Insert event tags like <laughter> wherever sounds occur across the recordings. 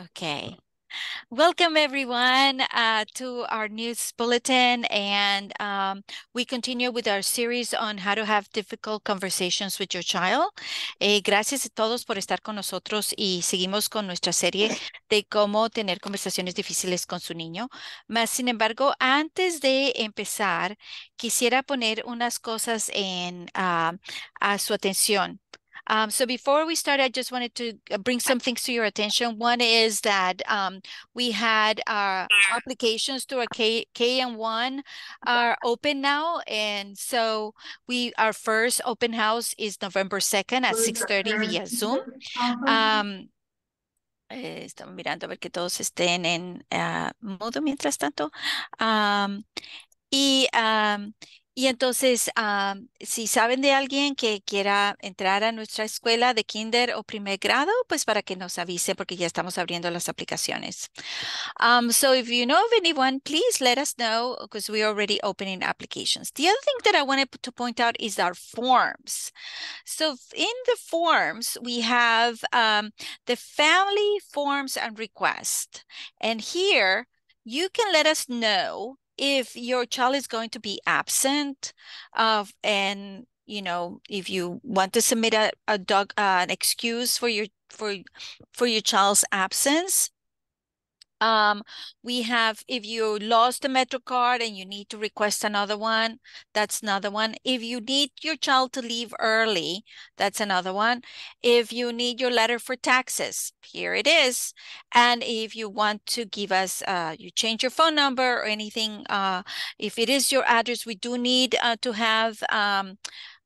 Okay. Welcome everyone uh, to our news bulletin and um, we continue with our series on how to have difficult conversations with your child. Eh, gracias a todos por estar con nosotros y seguimos con nuestra serie de cómo tener conversaciones difíciles con su niño. Más sin embargo, antes de empezar, quisiera poner unas cosas en uh, a su atención. Um, so before we start, I just wanted to uh, bring some things to your attention. One is that um, we had our applications to our K KM1 are open now. And so we our first open house is November 2nd at 6.30 via Zoom. Um, eh, estamos mirando a ver que todos estén en uh, modo mientras tanto. Um, y um, y entonces, si saben de alguien que quiera entrar a nuestra escuela de kinder o primer grado, pues para que nos avise porque ya estamos abriendo las aplicaciones. Um, so if you know of anyone, please let us know because we're already opening applications. The other thing that I wanted to point out is our forms. So in the forms, we have um, the family forms and request. And here, you can let us know if your child is going to be absent uh, and you know if you want to submit a, a dog uh, an excuse for your for for your child's absence um, we have, if you lost a Metro card and you need to request another one, that's another one. If you need your child to leave early, that's another one. If you need your letter for taxes, here it is. And if you want to give us, uh, you change your phone number or anything, uh, if it is your address, we do need uh, to have um,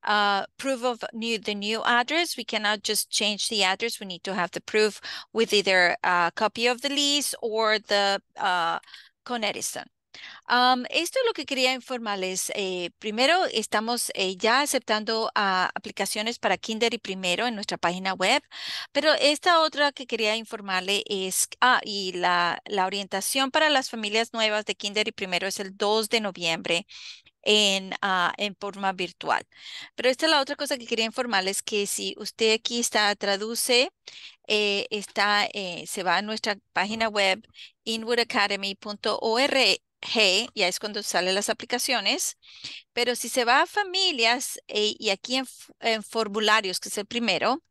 uh, proof of new the new address. We cannot just change the address. We need to have the proof with either a copy of the lease or the uh, con Edison. Um, esto es lo que quería informarles. Eh, primero, estamos eh, ya aceptando uh, aplicaciones para Kinder y Primero en nuestra página web, pero esta otra que quería informarle es, ah, y la, la orientación para las familias nuevas de Kinder y Primero es el 2 de noviembre en, uh, en forma virtual. Pero esta es la otra cosa que quería informarles, que si usted aquí está, traduce, eh, está, eh, se va a nuestra página web inwoodacademy.org, ya es cuando salen las aplicaciones, pero si se va a familias eh, y aquí en, formularios, que es el primero,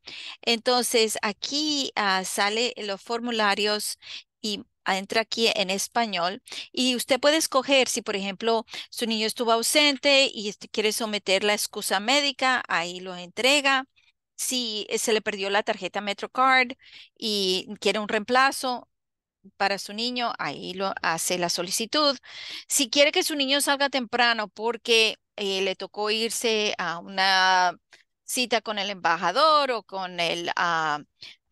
entonces aquí uh, sale los formularios y entra aquí en español y usted puede escoger si, por ejemplo, su niño estuvo ausente y este, quiere someter la excusa médica, ahí lo entrega. Si eh, se le perdió la tarjeta MetroCard y quiere un reemplazo para su niño, ahí lo hace la solicitud. Si quiere que su niño salga temprano porque eh, le tocó irse a una cita con el embajador o con el ah,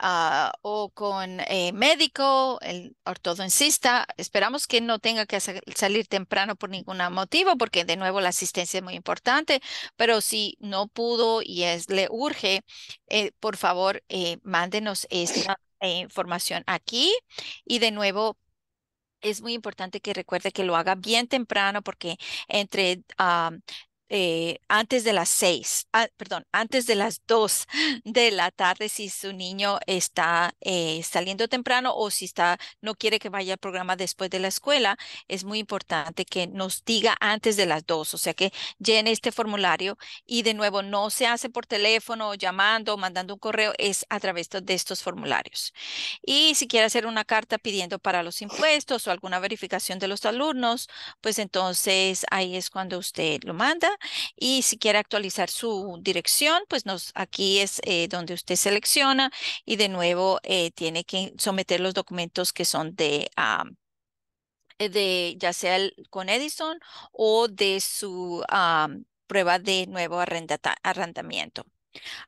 Ah, o con eh, médico, el ortodoncista. Esperamos que no tenga que salir temprano por ningún motivo, porque de nuevo la asistencia es muy importante, pero si no pudo y es, le urge, eh, por favor, eh, mándenos esta información aquí y de nuevo es muy importante que recuerde que lo haga bien temprano porque entre ah, eh, antes de las seis, ah, perdón, antes de las dos <gasps> de la tarde si su niño está eh, saliendo temprano o si está, no quiere que vaya al programa después de la escuela, es muy importante que nos diga antes de las dos, o sea que llene este formulario y de nuevo no se hace por teléfono, llamando, mandando un correo, es a través de estos formularios. Y si quiere hacer una carta pidiendo para los impuestos o alguna verificación de los alumnos, pues entonces ahí es cuando usted lo manda y si quiere actualizar su dirección, pues nos, aquí es eh, donde usted selecciona y de nuevo eh, tiene que someter los documentos que son de, eh, de ya sea con Edison o de su prueba de nuevo arrendamiento.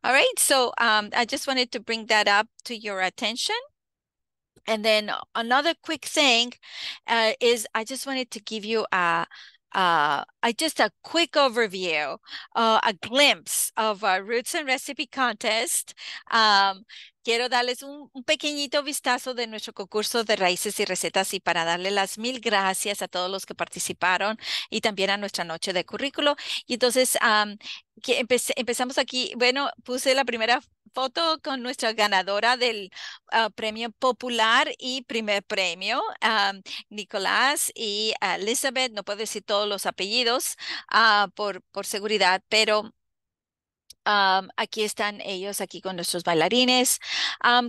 All right, so um, I just wanted to bring that up to your attention. And then another quick thing uh, is I just wanted to give you a, uh, I just a quick overview, uh, a glimpse of our Roots and Recipe Contest. Um, quiero darles un, pequeñito vistazo de nuestro concurso de raíces y recetas y para darle las mil gracias a todos los que participaron y también a nuestra noche de currículo. Y entonces, um, que empezamos aquí, bueno, puse la primera foto con nuestra ganadora del uh, premio popular y primer premio, Nicolás y Elizabeth. No puedo decir todos los apellidos uh, por, por seguridad, pero Um, aquí están ellos, aquí con nuestros bailarines.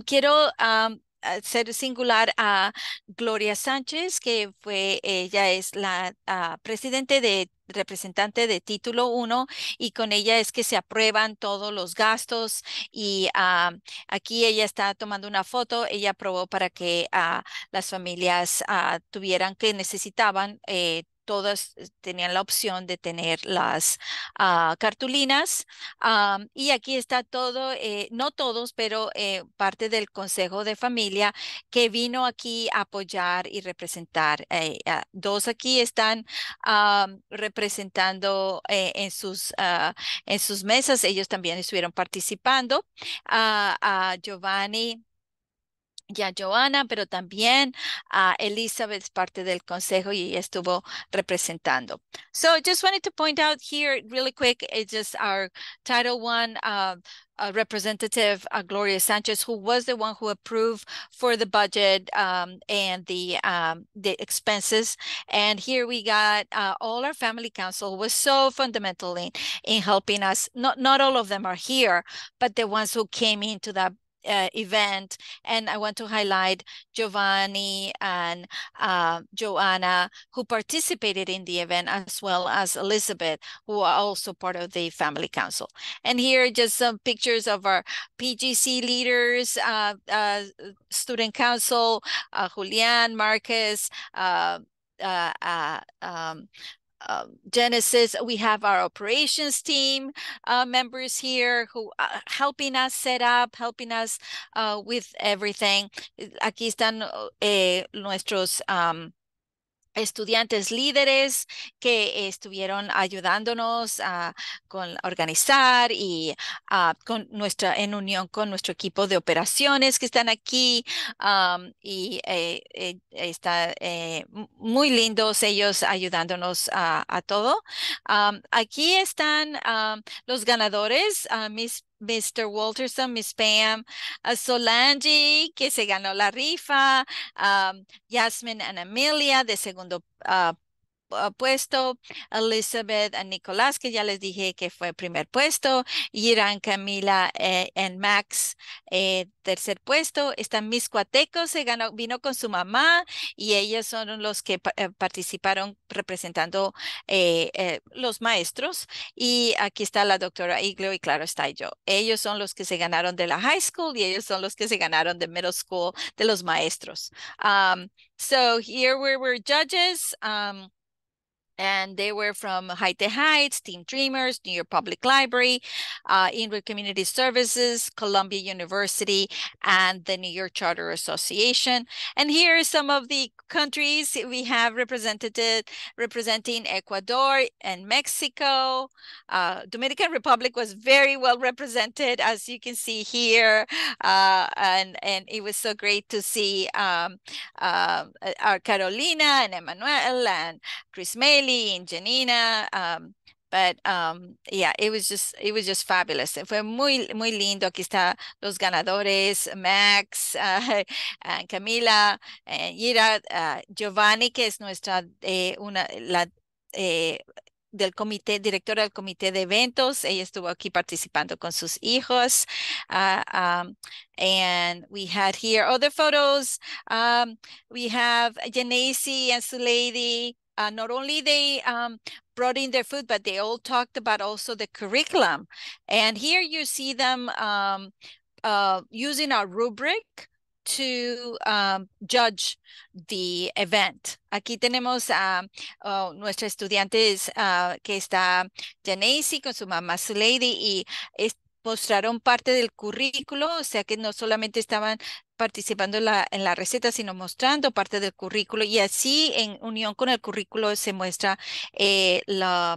Quiero um, ser singular a Gloria Sánchez, que fue, ella es la uh, presidente de representante de título 1 y con ella es que se aprueban todos los gastos y uh, aquí ella está tomando una foto, ella aprobó para que uh, las familias tuvieran que necesitaban eh, todas eh, tenían la opción de tener las uh, cartulinas. Um, y aquí está todo, eh, no todos, pero eh, parte del Consejo de Familia que vino aquí a apoyar y representar. Dos aquí están um, representando en, sus, en sus mesas. Ellos también estuvieron participando. a Giovanni ya Joana, pero también uh, Elizabeth parte del consejo y estuvo representando. So I just wanted to point out here really quick, it's just our Title One uh, uh, representative uh, Gloria Sanchez, who was the one who approved for the budget um, and the um, the expenses. And here we got uh, all our family council was so fundamental in, in helping us. Not not all of them are here, but the ones who came into that uh, event. And I want to highlight Giovanni and uh, Joanna, who participated in the event, as well as Elizabeth, who are also part of the family council. And here are just some pictures of our PGC leaders, uh, uh, student council, uh, Julian, Marcus, uh, um, Genesis. We have our operations team uh, members here who are uh, helping us set up, helping us uh, with everything. Aquí están eh, nuestros um, estudiantes líderes que estuvieron ayudándonos a con organizar y con nuestra en unión con nuestro equipo de operaciones que están aquí y eh, eh, está eh, muy lindos ellos ayudándonos a, todo. aquí están los ganadores, mis Mr. Walterson, Miss Pam, Solange, que se ganó la rifa, um, Yasmin and Amelia de segundo uh, puesto, Elizabeth y Nicolás, que ya les dije que fue primer puesto, Irán, Camila eh, Max, eh, tercer puesto. Están mis cuatecos, se ganó, vino con su mamá y ellos son los que eh, participaron representando los maestros. Y aquí está la doctora Iglio y claro está yo. Ellos son los que se ganaron de la high school y ellos son los que se ganaron de middle school de los maestros. Um, so here we were judges. Um, and they were from Haite Heights, Team Dreamers, New York Public Library, uh, Inwood Community Services, Columbia University, and the New York Charter Association. And here are some of the countries we have represented representing Ecuador and Mexico. Uh, Dominican Republic was very well represented, as you can see here, uh, and and it was so great to see um, uh, our Carolina and Emmanuel and Chris Maley and Janina. Um, but um, yeah, it was just it was just fabulous. It Fue muy muy lindo. Aquí está los ganadores, Max, <laughs> uh, uh, Camila, uh, Ira, uh, Giovanni, que es nuestra eh, una la eh, del comité, directora del comité de eventos. Ella estuvo aquí participando con sus hijos. Uh, um, and we had here other photos. Um, we have Janesi and Sulady. Uh, not only they um, brought in their food, but they all talked about also the curriculum. And here you see them um, uh, using a rubric to um, judge the event. Aquí tenemos a uh, nuestra estudiante uh, que está Janacy con su mamá Lady y es, mostraron parte del currículo, o sea que no solamente estaban participando en la, en la receta, sino mostrando parte del currículo y así en unión con el currículo se muestra eh, la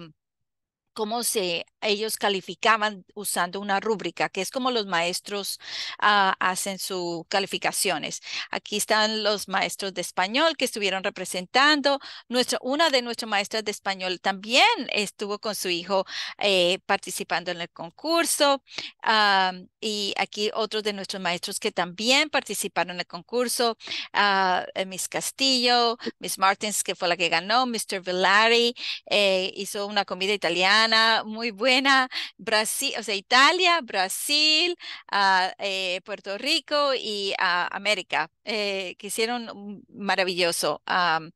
cómo se ellos calificaban usando una rúbrica, que es como los maestros uh, hacen sus calificaciones. Aquí están los maestros de español que estuvieron representando. Nuestro, una de nuestras maestras de español también estuvo con su hijo eh, participando en el concurso. Um, y aquí otros de nuestros maestros que también participaron en el concurso. Uh, Miss Castillo, Miss Martins, que fue la que ganó, Mr. Villari, eh, hizo una comida italiana muy buena. Brasil, o sea, Italia, Brasil, uh, eh, Puerto Rico y uh, América, eh, que hicieron maravilloso um,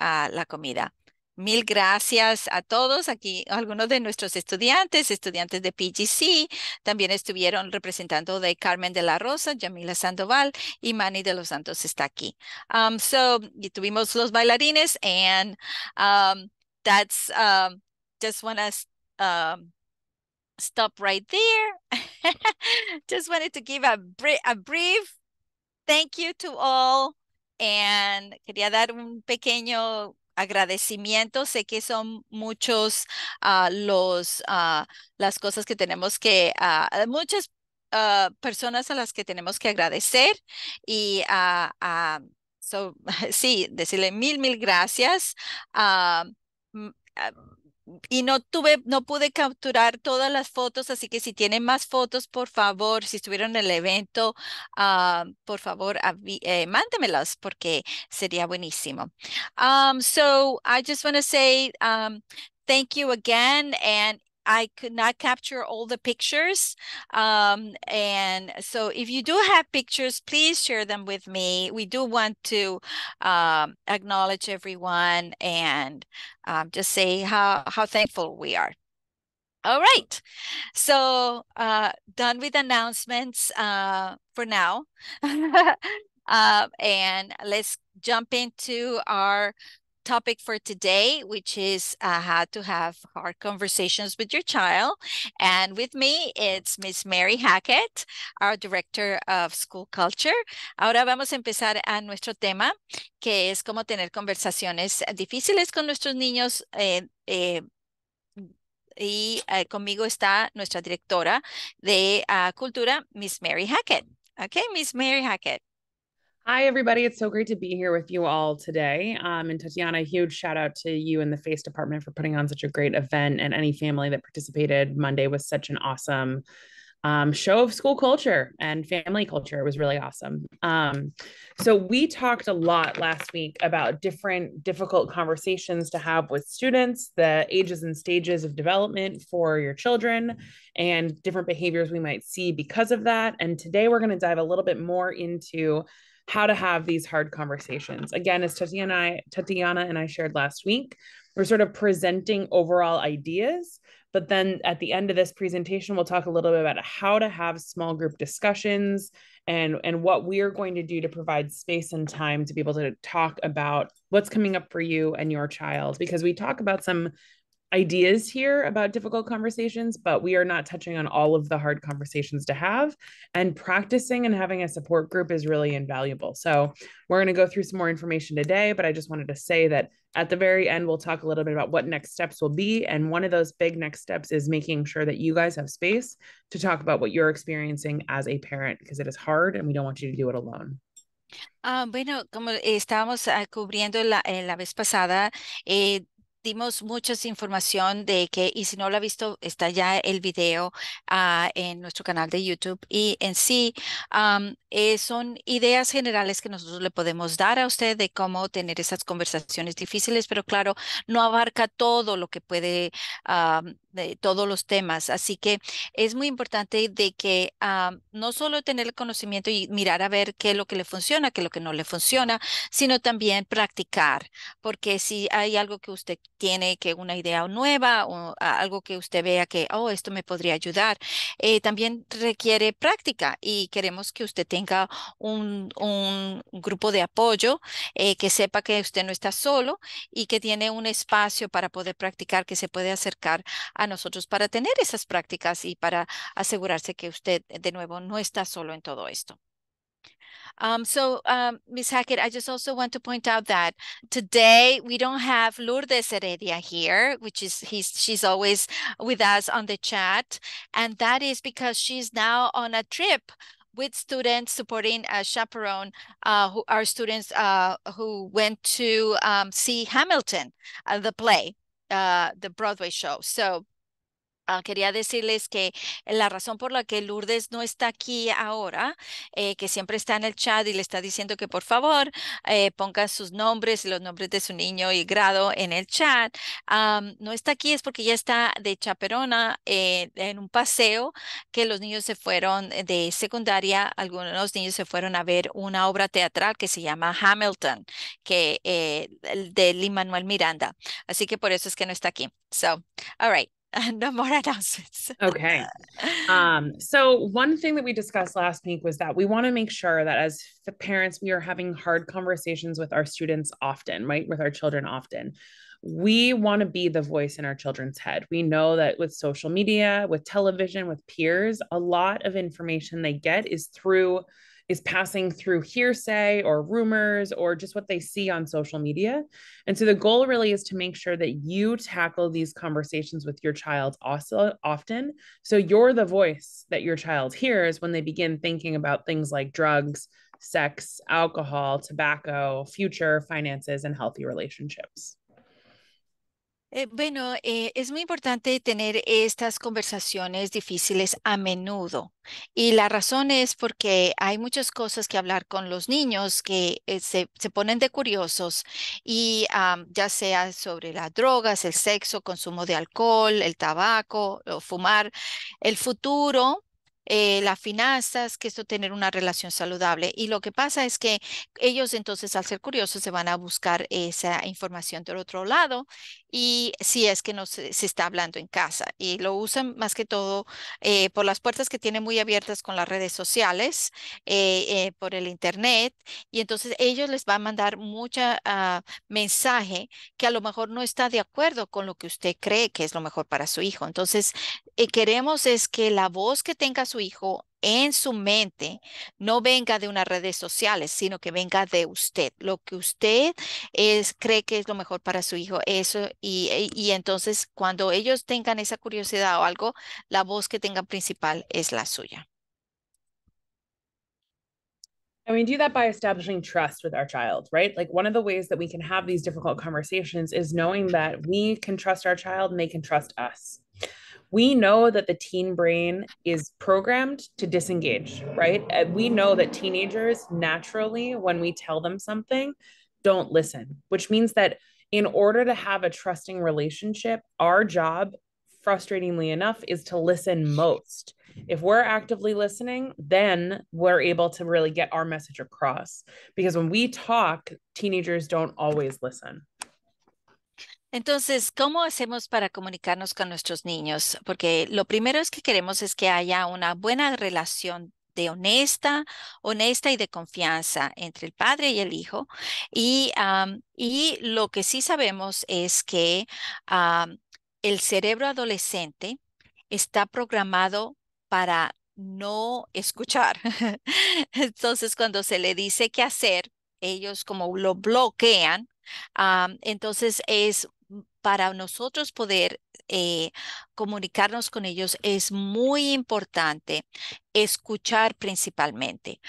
a la comida. Mil gracias a todos. Aquí algunos de nuestros estudiantes, estudiantes de PGC, también estuvieron representando de Carmen de la Rosa, Yamila Sandoval y Manny de los Santos está aquí. Um, so, tuvimos los bailarines and um, that's um, just want to um, stop right there. <laughs> just wanted to give a, a brief thank you to all and quería dar un pequeño agradecimiento. Sé que son muchos uh, los uh, las cosas que tenemos que uh, muchas personas a las que tenemos que agradecer y so, <laughs> sí decirle mil mil gracias y no tuve, no pude capturar todas las fotos, así que si tienen más fotos, por favor, si estuvieron en el evento, uh, por favor, eh, porque sería buenísimo. Um, so I just want to say um, thank you again and I could not capture all the pictures. Um, and so if you do have pictures, please share them with me. We do want to um, acknowledge everyone and um, just say how, how thankful we are. All right. So uh, done with announcements uh, for now. <laughs> uh, and let's jump into our topic for today, which is uh, how to have hard conversations with your child. And with me, it's Miss Mary Hackett, our Director of School Culture. Ahora vamos a empezar a nuestro tema, que es cómo tener conversaciones difíciles con nuestros niños. Eh, eh, y eh, conmigo está nuestra directora de uh, cultura, Miss Mary Hackett. Okay, Miss Mary Hackett. Hi, everybody. It's so great to be here with you all today. Um, and Tatiana, huge shout out to you and the FACE department for putting on such a great event and any family that participated. Monday was such an awesome um, show of school culture and family culture. It was really awesome. Um, so, we talked a lot last week about different difficult conversations to have with students, the ages and stages of development for your children, and different behaviors we might see because of that. And today we're going to dive a little bit more into how to have these hard conversations. Again, as Tatiana and I, Tatiana and I shared last week, we're sort of presenting overall ideas. But then at the end of this presentation, we'll talk a little bit about how to have small group discussions and, and what we are going to do to provide space and time to be able to talk about what's coming up for you and your child. Because we talk about some ideas here about difficult conversations, but we are not touching on all of the hard conversations to have. And practicing and having a support group is really invaluable. So, we're going to go through some more information today, but I just wanted to say that at the very end, we'll talk a little bit about what next steps will be. And one of those big next steps is making sure that you guys have space to talk about what you're experiencing as a parent, because it is hard and we don't want you to do it alone. Ah, bueno, como estábamos uh, cubriendo la, eh, la vez pasada, eh, dimos mucha información de que, y si no lo ha visto, está ya el video uh, en nuestro canal de YouTube. Y en sí, um, eh, son ideas generales que nosotros le podemos dar a usted de cómo tener esas conversaciones difíciles, pero claro, no abarca todo lo que puede, um, de todos los temas. Así que es muy importante de que um, no solo tener el conocimiento y mirar a ver qué es lo que le funciona, qué es lo que no le funciona, sino también practicar, porque si hay algo que usted tiene que una idea nueva o algo que usted vea que, oh, esto me podría ayudar, eh, también requiere práctica y queremos que usted tenga un, grupo de apoyo, eh, que sepa que usted no está solo y que tiene un espacio para poder practicar, que se puede acercar a nosotros para tener esas prácticas y para asegurarse que usted de nuevo no está solo en todo esto. Um, so, um, Ms. Hackett, I just also want to point out that today we don't have Lourdes Heredia here, which is he's she's always with us on the chat, and that is because she's now on a trip with students supporting a chaperone uh, who are students uh, who went to um, see Hamilton, uh, the play, uh, the Broadway show. So Uh, quería decirles que la razón por la que Lourdes no está aquí ahora, eh, que siempre está en el chat y le está diciendo que por favor eh, pongan sus nombres los nombres de su niño y grado en el chat, no está aquí es porque ya está de chaperona eh, en un paseo que los niños se fueron de secundaria, algunos niños se fueron a ver una obra teatral que se llama Hamilton, que de Lin Manuel Miranda. Así que por eso es que no está aquí. So, all right. <laughs> no more announcements. okay. <laughs> Um, so one thing that we discussed last week was that we want to make sure that as parents, we are having hard conversations with our students often, right? With our children often. We want to be the voice in our children's head. We know that with social media, with television, with peers, a lot of information they get is through is passing through hearsay or rumors or just what they see on social media. And so the goal really is to make sure that you tackle these conversations with your child also often. So you're the voice that your child hears when they begin thinking about things like drugs, sex, alcohol, tobacco, future, finances, and healthy relationships. Eh, bueno, eh, es muy importante tener estas conversaciones difíciles a menudo. Y la razón es porque hay muchas cosas que hablar con los niños que eh, se, ponen de curiosos y ya sea sobre las drogas, el sexo, consumo de alcohol, el tabaco, o fumar, el futuro eh, las finanzas, que esto tener una relación saludable. Y lo que pasa es que ellos entonces al ser curiosos se van a buscar esa información del otro lado y si es que no se, está hablando en casa y lo usan más que todo eh, por las puertas que tienen muy abiertas con las redes sociales, eh, por el internet y entonces ellos les van a mandar mucha ah, mensaje que a lo mejor no está de acuerdo con lo que usted cree que es lo mejor para su hijo. Entonces queremos es que la voz que tenga su hijo en su mente no venga de unas redes sociales, sino que venga de usted. Lo que usted es, cree que es lo mejor para su hijo, eso, y, y entonces cuando ellos tengan esa curiosidad o algo, la voz que tengan principal es la suya. And we do that by establishing trust with our child, right? Like one of the ways that we can have these difficult conversations is knowing that we can trust our child and they can trust us we know that the teen brain is programmed to disengage, right? And we know that teenagers naturally, when we tell them something, don't listen, which means that in order to have a trusting relationship, our job, frustratingly enough, is to listen most. If we're actively listening, then we're able to really get our message across. Because when we talk, teenagers don't always listen. Entonces, ¿cómo hacemos para comunicarnos con nuestros niños? Porque lo primero es que queremos es que haya una buena relación de honesta, honesta y de confianza entre el padre y el hijo. Y, y lo que sí sabemos es que el cerebro adolescente está programado para no escuchar. <laughs> Entonces, cuando se le dice qué hacer, ellos como lo bloquean. entonces es para nosotros poder eh, comunicarnos con ellos es muy importante escuchar principalmente,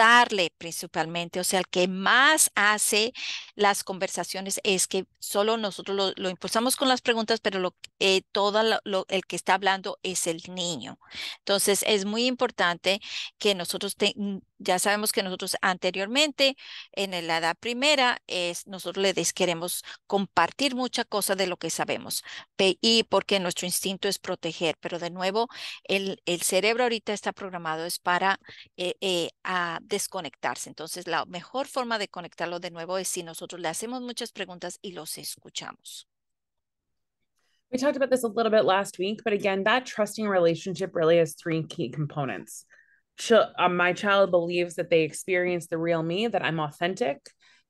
preguntarle principalmente, o sea, el que más hace las conversaciones es que solo nosotros lo, impulsamos con las preguntas, pero lo, eh, todo lo, el que está hablando es el niño. Entonces, es muy importante que nosotros, ya sabemos que nosotros anteriormente, en la edad primera, es, nosotros les queremos compartir mucha cosa de lo que sabemos, y porque nuestro instinto es proteger, pero de nuevo, el, cerebro ahorita está programado es para eh, eh, desconectarse. Entonces, la mejor forma de conectarlo de nuevo es si nosotros le hacemos muchas preguntas y los escuchamos. We talked about this a little bit last week, but again, that trusting relationship really has three key components. Uh, my child believes that they experience the real me, that I'm authentic,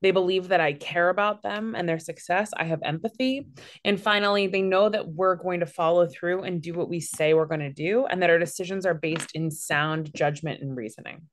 They believe that I care about them and their success. I have empathy. And finally, they know that we're going to follow through and do what we say we're going to do, and that our decisions are based in sound judgment and reasoning.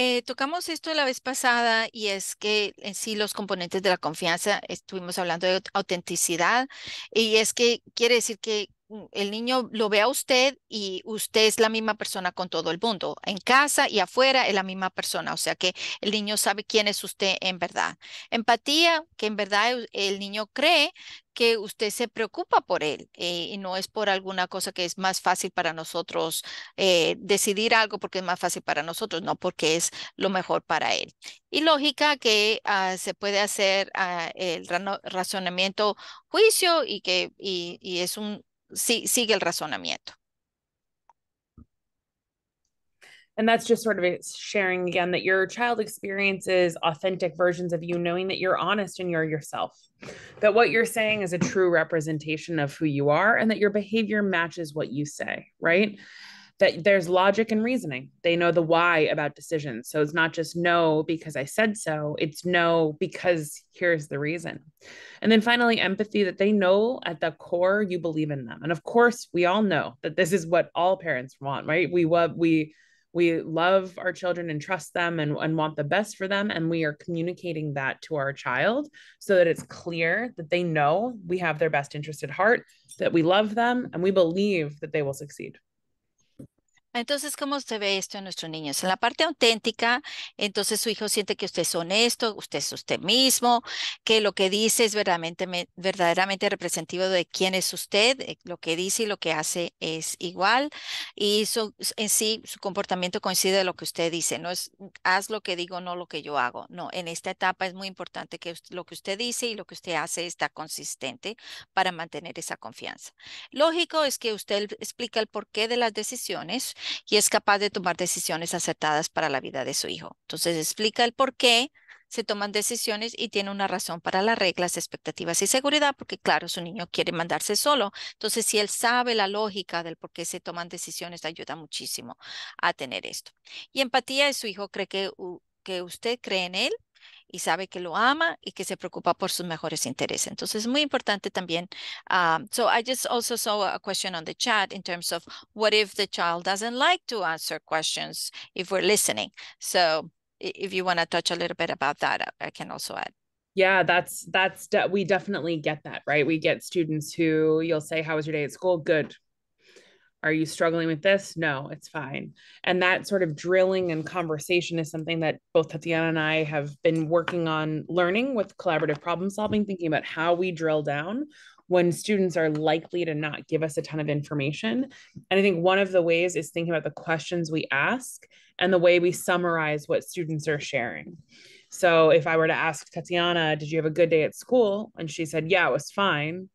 Eh, tocamos esto la vez pasada y es que en sí los componentes de la confianza, estuvimos hablando de autenticidad y es que quiere decir que el niño lo ve a usted y usted es la misma persona con todo el mundo. En casa y afuera es la misma persona. O sea que el niño sabe quién es usted en verdad. Empatía, que en verdad el niño cree que usted se preocupa por él eh, y no es por alguna cosa que es más fácil para nosotros eh, decidir algo porque es más fácil para nosotros, no porque es lo mejor para él. Y lógica que ah, se puede hacer ah, el razonamiento juicio y que y es un sí, sigue el razonamiento. And that's just sort of sharing again that your child experiences authentic versions of you, knowing that you're honest and you're yourself, that what you're saying is a true representation of who you are, and that your behavior matches what you say, right? That there's logic and reasoning. They know the why about decisions. So it's not just no because I said so, it's no because here's the reason. And then finally, empathy that they know at the core you believe in them. And of course, we all know that this is what all parents want, right? We what we we love our children and trust them and, and want the best for them and we are communicating that to our child so that it's clear that they know we have their best interest at heart that we love them and we believe that they will succeed Entonces, ¿cómo se ve esto en nuestros niños? En la parte auténtica, entonces su hijo siente que usted es honesto, usted es usted mismo, que lo que dice es verdaderamente, representativo de quién es usted, eh, lo que dice y lo que hace es igual, y en sí su comportamiento coincide de lo que usted dice, no es haz lo que digo, no lo que yo hago. No, en esta etapa es muy importante que lo que usted dice y lo que usted hace está consistente para mantener esa confianza. Lógico es que usted explica el porqué de las decisiones y es capaz de tomar decisiones acertadas para la vida de su hijo. Entonces explica el por qué se toman decisiones y tiene una razón para las reglas, expectativas y seguridad, porque claro, su niño quiere mandarse solo. Entonces, si él sabe la lógica del por qué se toman decisiones, ayuda muchísimo a tener esto. Y empatía es su hijo cree que, que usted cree en él y sabe que lo ama y que se preocupa por sus mejores intereses. Entonces, es muy importante también. Um, so I just also saw a question on the chat in terms of what if the child doesn't like to answer questions if we're listening. So if you want to touch a little bit about that, I can also add. Yeah, that's that's we definitely get that, right? We get students who you'll say, "How was your day at school?" Good. Are you struggling with this? No, it's fine. And that sort of drilling and conversation is something that both Tatiana and I have been working on learning with collaborative problem solving, thinking about how we drill down when students are likely to not give us a ton of information. And I think one of the ways is thinking about the questions we ask and the way we summarize what students are sharing. So if I were to ask Tatiana, did you have a good day at school? And she said, yeah, it was fine.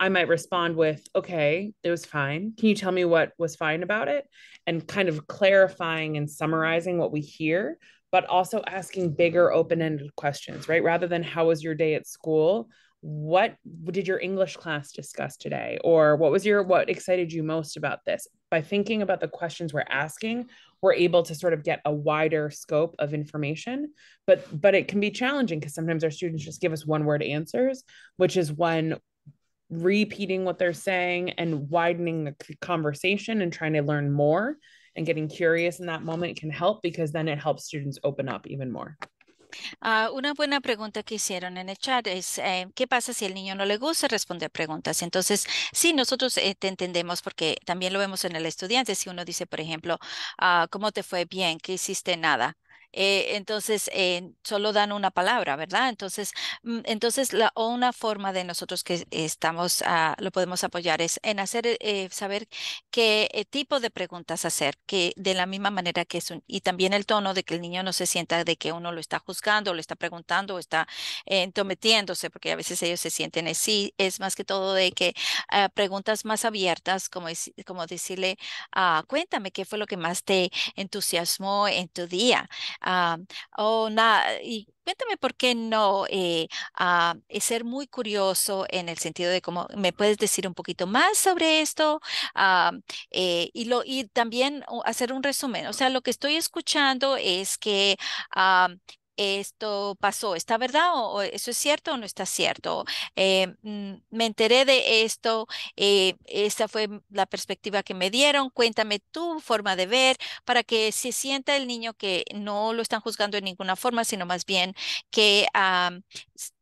I might respond with, okay, it was fine. Can you tell me what was fine about it? And kind of clarifying and summarizing what we hear, but also asking bigger open ended questions, right? Rather than, how was your day at school? What did your English class discuss today? Or what was your, what excited you most about this? By thinking about the questions we're asking, we're able to sort of get a wider scope of information but but it can be challenging because sometimes our students just give us one word answers which is when repeating what they're saying and widening the conversation and trying to learn more and getting curious in that moment can help because then it helps students open up even more. Uh, una buena pregunta que hicieron en el chat es, eh, ¿qué pasa si el niño no le gusta responder preguntas? Entonces, sí, nosotros eh, te entendemos porque también lo vemos en el estudiante. Si uno dice, por ejemplo, uh, ¿cómo te fue bien? ¿Qué hiciste? Nada. Eh, entonces eh, solo dan una palabra, ¿verdad? Entonces, mm, entonces la, una forma de nosotros que estamos, uh, lo podemos apoyar es en hacer, eh, saber qué eh, tipo de preguntas hacer, que de la misma manera que es un, y también el tono de que el niño no se sienta de que uno lo está juzgando, lo está preguntando, o está entrometiéndose, porque a veces ellos se sienten así, es más que todo de que uh, preguntas más abiertas, como, como decirle, uh, cuéntame qué fue lo que más te entusiasmó en tu día. Oh, nada, y cuéntame por qué no eh, ah, ser muy curioso en el sentido de cómo me puedes decir un poquito más sobre esto ah, eh, y, lo, y también hacer un resumen. O sea, lo que estoy escuchando es que esto pasó, ¿está verdad o, eso es cierto o no está cierto? Eh, mm, me enteré de esto, eh, esta fue la perspectiva que me dieron, cuéntame tu forma de ver para que se sienta el niño que no lo están juzgando de ninguna forma, sino más bien que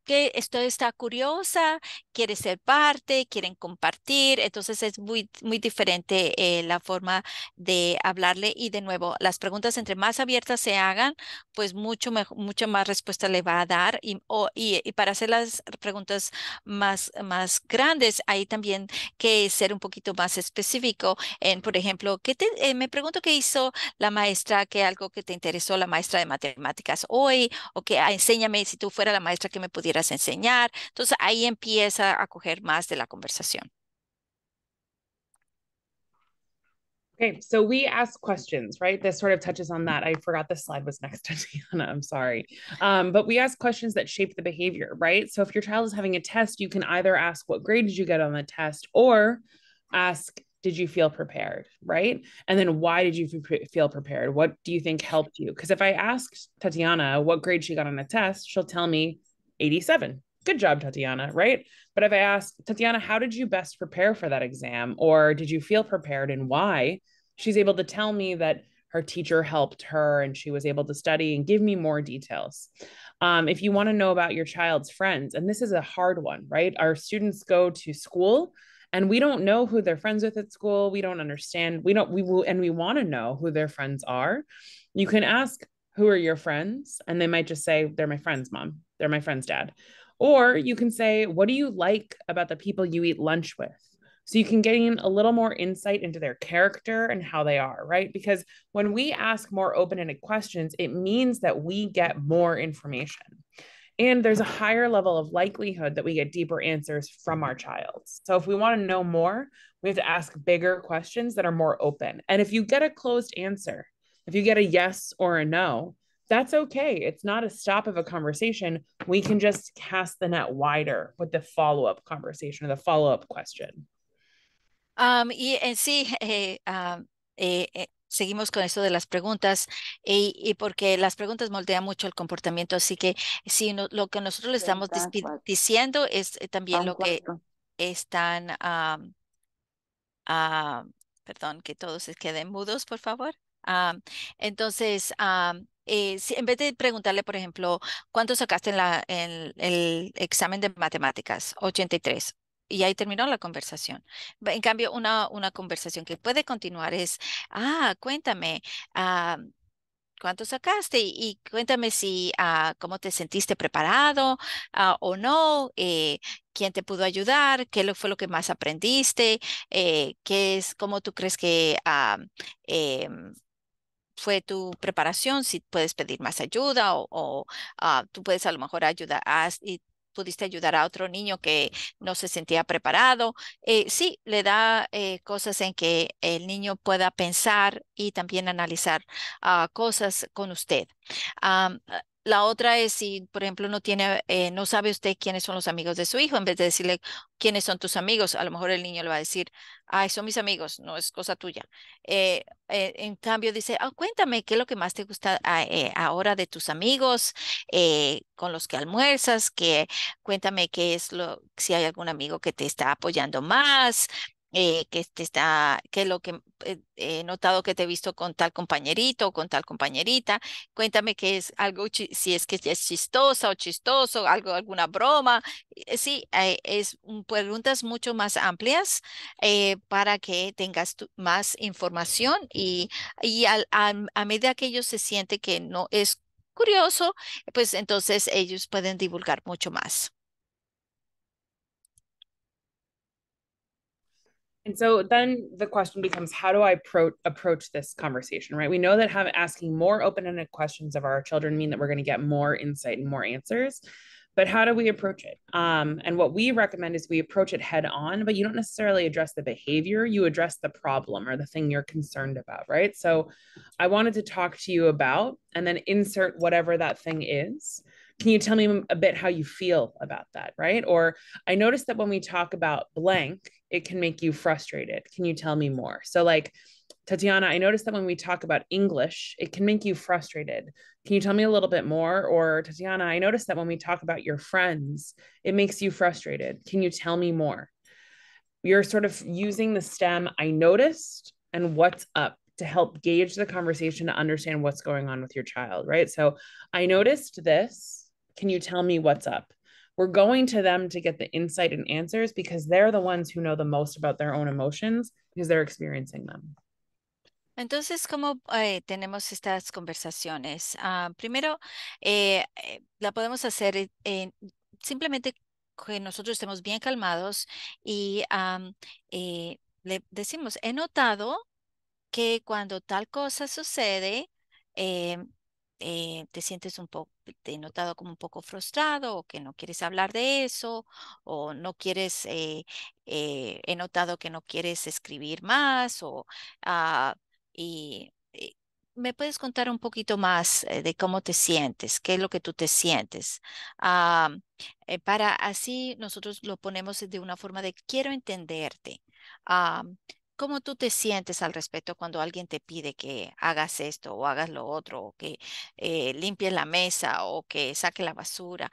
que esto está curiosa, quiere ser parte, quieren compartir, entonces es muy, muy diferente eh, la forma de hablarle. Y de nuevo, las preguntas entre más abiertas se hagan, pues mucho, mejor, mucho más respuesta le va a dar y, y, para hacer las preguntas más, más grandes, hay también que ser un poquito más específico en, por ejemplo, ¿qué te, eh, me pregunto qué hizo la maestra, que algo que te interesó la maestra de matemáticas hoy, o que ah, enséñame si tú fuera la maestra que me pudiera enseñar. Entonces ahí empieza a coger más de la conversación. Okay, so we ask questions, right? This sort of touches on that. I forgot the slide was next to <laughs> Tiana. I'm sorry. Um, but we ask questions that shape the behavior, right? So if your child is having a test, you can either ask, What grade did you get on the test? or ask, Did you feel prepared, right? And then why did you feel prepared? What do you think helped you? Because if I asked Tatiana what grade she got on the test, she'll tell me 87. Good job, Tatiana, right? But if I ask, Tatiana, how did you best prepare for that exam? Or did you feel prepared and why? She's able to tell me that her teacher helped her and she was able to study and give me more details. Um, if you want to know about your child's friends, and this is a hard one, right? Our students go to school and we don't know who they're friends with at school. We don't understand. We don't, we will, and we want to know who their friends are. You can ask, who are your friends? And they might just say, they're my friends, mom. They're my friend's dad. Or you can say, what do you like about the people you eat lunch with? So you can gain a little more insight into their character and how they are, right? Because when we ask more open ended questions, it means that we get more information. And there's a higher level of likelihood that we get deeper answers from our child. So if we want to know more, we have to ask bigger questions that are more open. And if you get a closed answer, if you get a yes or a no, that's okay. It's not a stop of a conversation. We can just cast the net wider with the follow up conversation or the follow up question. Um, y en sí, <laughs> eh, um, eh, eh, seguimos con eso de las preguntas y, y, porque las preguntas moldean mucho el comportamiento. Así que si no, lo que nosotros le estamos diciendo es eh, también lo que están. Um, uh, perdón, que todos se queden mudos, por favor. Um, entonces, um, eh, en vez de preguntarle, por ejemplo, ¿cuánto sacaste en, la, el examen de matemáticas? 83. Y ahí terminó la conversación. En cambio, una, una conversación que puede continuar es, ah, cuéntame, ah, cuánto sacaste y, cuéntame si ah, cómo te sentiste preparado ah, o no, eh, quién te pudo ayudar, qué fue lo que más aprendiste, eh, qué es, cómo tú crees que em, fue tu preparación, si puedes pedir más ayuda o, uh, tú puedes a lo mejor ayudar y pudiste ayudar a otro niño que no se sentía preparado. Eh, sí, le da eh, cosas en que el niño pueda pensar y también analizar uh, cosas con usted. Um, la otra es si, por ejemplo, no tiene, eh, no sabe usted quiénes son los amigos de su hijo, en vez de decirle quiénes son tus amigos, a lo mejor el niño le va a decir, ay, son mis amigos, no es cosa tuya. Eh, eh, en cambio, dice, ah, cuéntame qué es lo que más te gusta ah, ahora de tus amigos, con los que almuerzas, que cuéntame qué es lo, si hay algún amigo que te está apoyando más, eh, que te está, que lo que eh, he notado que te he visto con tal compañerito o con tal compañerita. Cuéntame qué es algo, si es que es chistosa o chistoso, algo, alguna broma. Eh, sí, es preguntas mucho más amplias para que tengas más información y, y a medida que ellos se sienten que no es curioso, pues entonces ellos pueden divulgar mucho más. And so then the question becomes how do I pro- approach this conversation, right? We know that having asking more open-ended questions of our children mean that we're going to get more insight and more answers. But how do we approach it? Um, and what we recommend is we approach it head on, but you don't necessarily address the behavior, you address the problem or the thing you're concerned about, right? So I wanted to talk to you about and then insert whatever that thing is can you tell me a bit how you feel about that right or i noticed that when we talk about blank it can make you frustrated can you tell me more so like Tatiana, I noticed that when we talk about English, it can make you frustrated. Can you tell me a little bit more? Or Tatiana, I noticed that when we talk about your friends, it makes you frustrated. Can you tell me more? You're sort of using the stem, I noticed, and what's up to help gauge the conversation to understand what's going on with your child, right? So I noticed this. Can you tell me what's up? We're going to them to get the insight and answers because they're the ones who know the most about their own emotions because they're experiencing them. Entonces, ¿cómo eh, tenemos estas conversaciones? Uh, primero, eh, eh, la podemos hacer eh, simplemente que nosotros estemos bien calmados y um, le decimos, he notado que cuando tal cosa sucede, em, eh, te sientes un poco, te he notado como un poco frustrado o que no quieres hablar de eso o no quieres, eh, eh, he notado que no quieres escribir más o, ah, y, ¿Me puedes contar un poquito más de cómo te sientes? ¿Qué es lo que tú te sientes? Ah, para así nosotros lo ponemos de una forma de quiero entenderte. Ah, ¿Cómo tú te sientes al respecto cuando alguien te pide que hagas esto o hagas lo otro, o que eh, limpies la mesa o que saque la basura?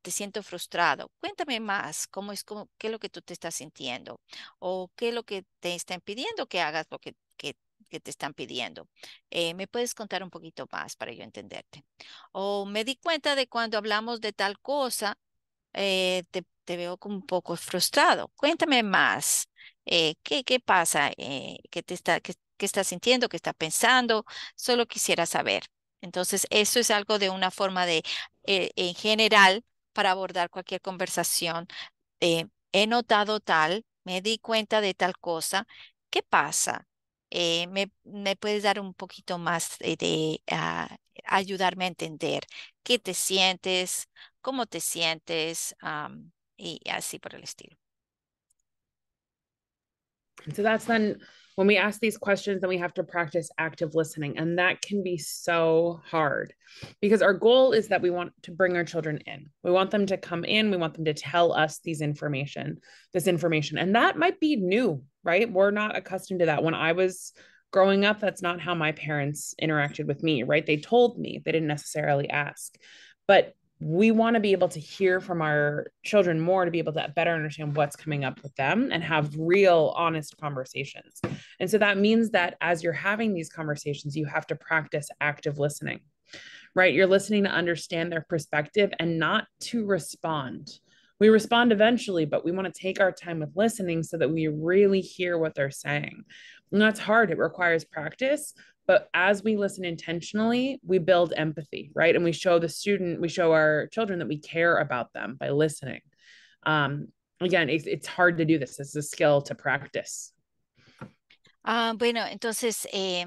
Te siento frustrado. Cuéntame más, ¿cómo es, qué es lo que tú te estás sintiendo? ¿O qué es lo que te están pidiendo que hagas lo que, que, te están pidiendo? Eh, ¿Me puedes contar un poquito más para yo entenderte? O me di cuenta de cuando hablamos de tal cosa, eh, te, te veo como un poco frustrado. Cuéntame más. Eh, ¿qué, ¿qué, pasa? Eh, ¿qué, te está, qué, qué estás sintiendo? ¿Qué está pensando? Solo quisiera saber. Entonces, eso es algo de una forma de, eh, en general, para abordar cualquier conversación. he notado tal, me di cuenta de tal cosa. ¿Qué pasa? me, me, puedes dar un poquito más de, uh, ayudarme a entender qué te sientes, cómo te sientes y así por el estilo. So that's then when we ask these questions, then we have to practice active listening. And that can be so hard because our goal is that we want to bring our children in. We want them to come in. We want them to tell us these information, this information. And that might be new, right? We're not accustomed to that. When I was growing up, that's not how my parents interacted with me, right? They told me, they didn't necessarily ask. But we want to be able to hear from our children more to be able to better understand what's coming up with them and have real honest conversations. And so that means that as you're having these conversations you have to practice active listening right? You're listening to understand their perspective and not to respond. We respond eventually but we want to take our time with listening so that we really hear what they're saying. And that's hard. It requires practice but as we listen intentionally, we build empathy, right? And we show the student, we show our children that we care about them by listening. Um, again, it's, it's hard to do this. It's a skill to practice. Uh, bueno, entonces, eh,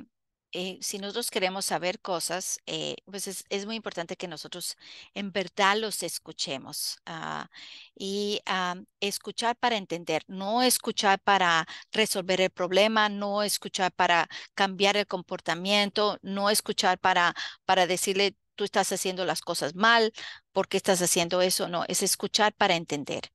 Eh, si nosotros queremos saber cosas, eh, pues es, muy importante que nosotros en verdad los escuchemos ah, y escuchar para entender, no escuchar para resolver el problema, no escuchar para cambiar el comportamiento, no escuchar para, para decirle tú estás haciendo las cosas mal, ¿por qué estás haciendo eso? No, es escuchar para entender.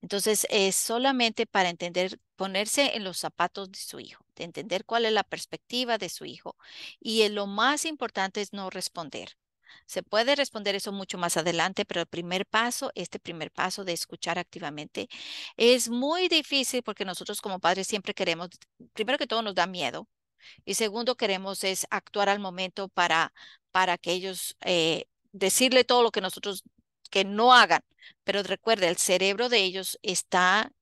Entonces, es solamente para entender, ponerse en los zapatos de su hijo, de entender cuál es la perspectiva de su hijo. Y lo más importante es no responder. Se puede responder eso mucho más adelante, pero el primer paso, este primer paso de escuchar activamente, es muy difícil porque nosotros como padres siempre queremos, primero que todo nos da miedo, y segundo, queremos es actuar al momento para, para que ellos, eh, decirle todo lo que nosotros, que no hagan. Pero recuerde, el cerebro de ellos está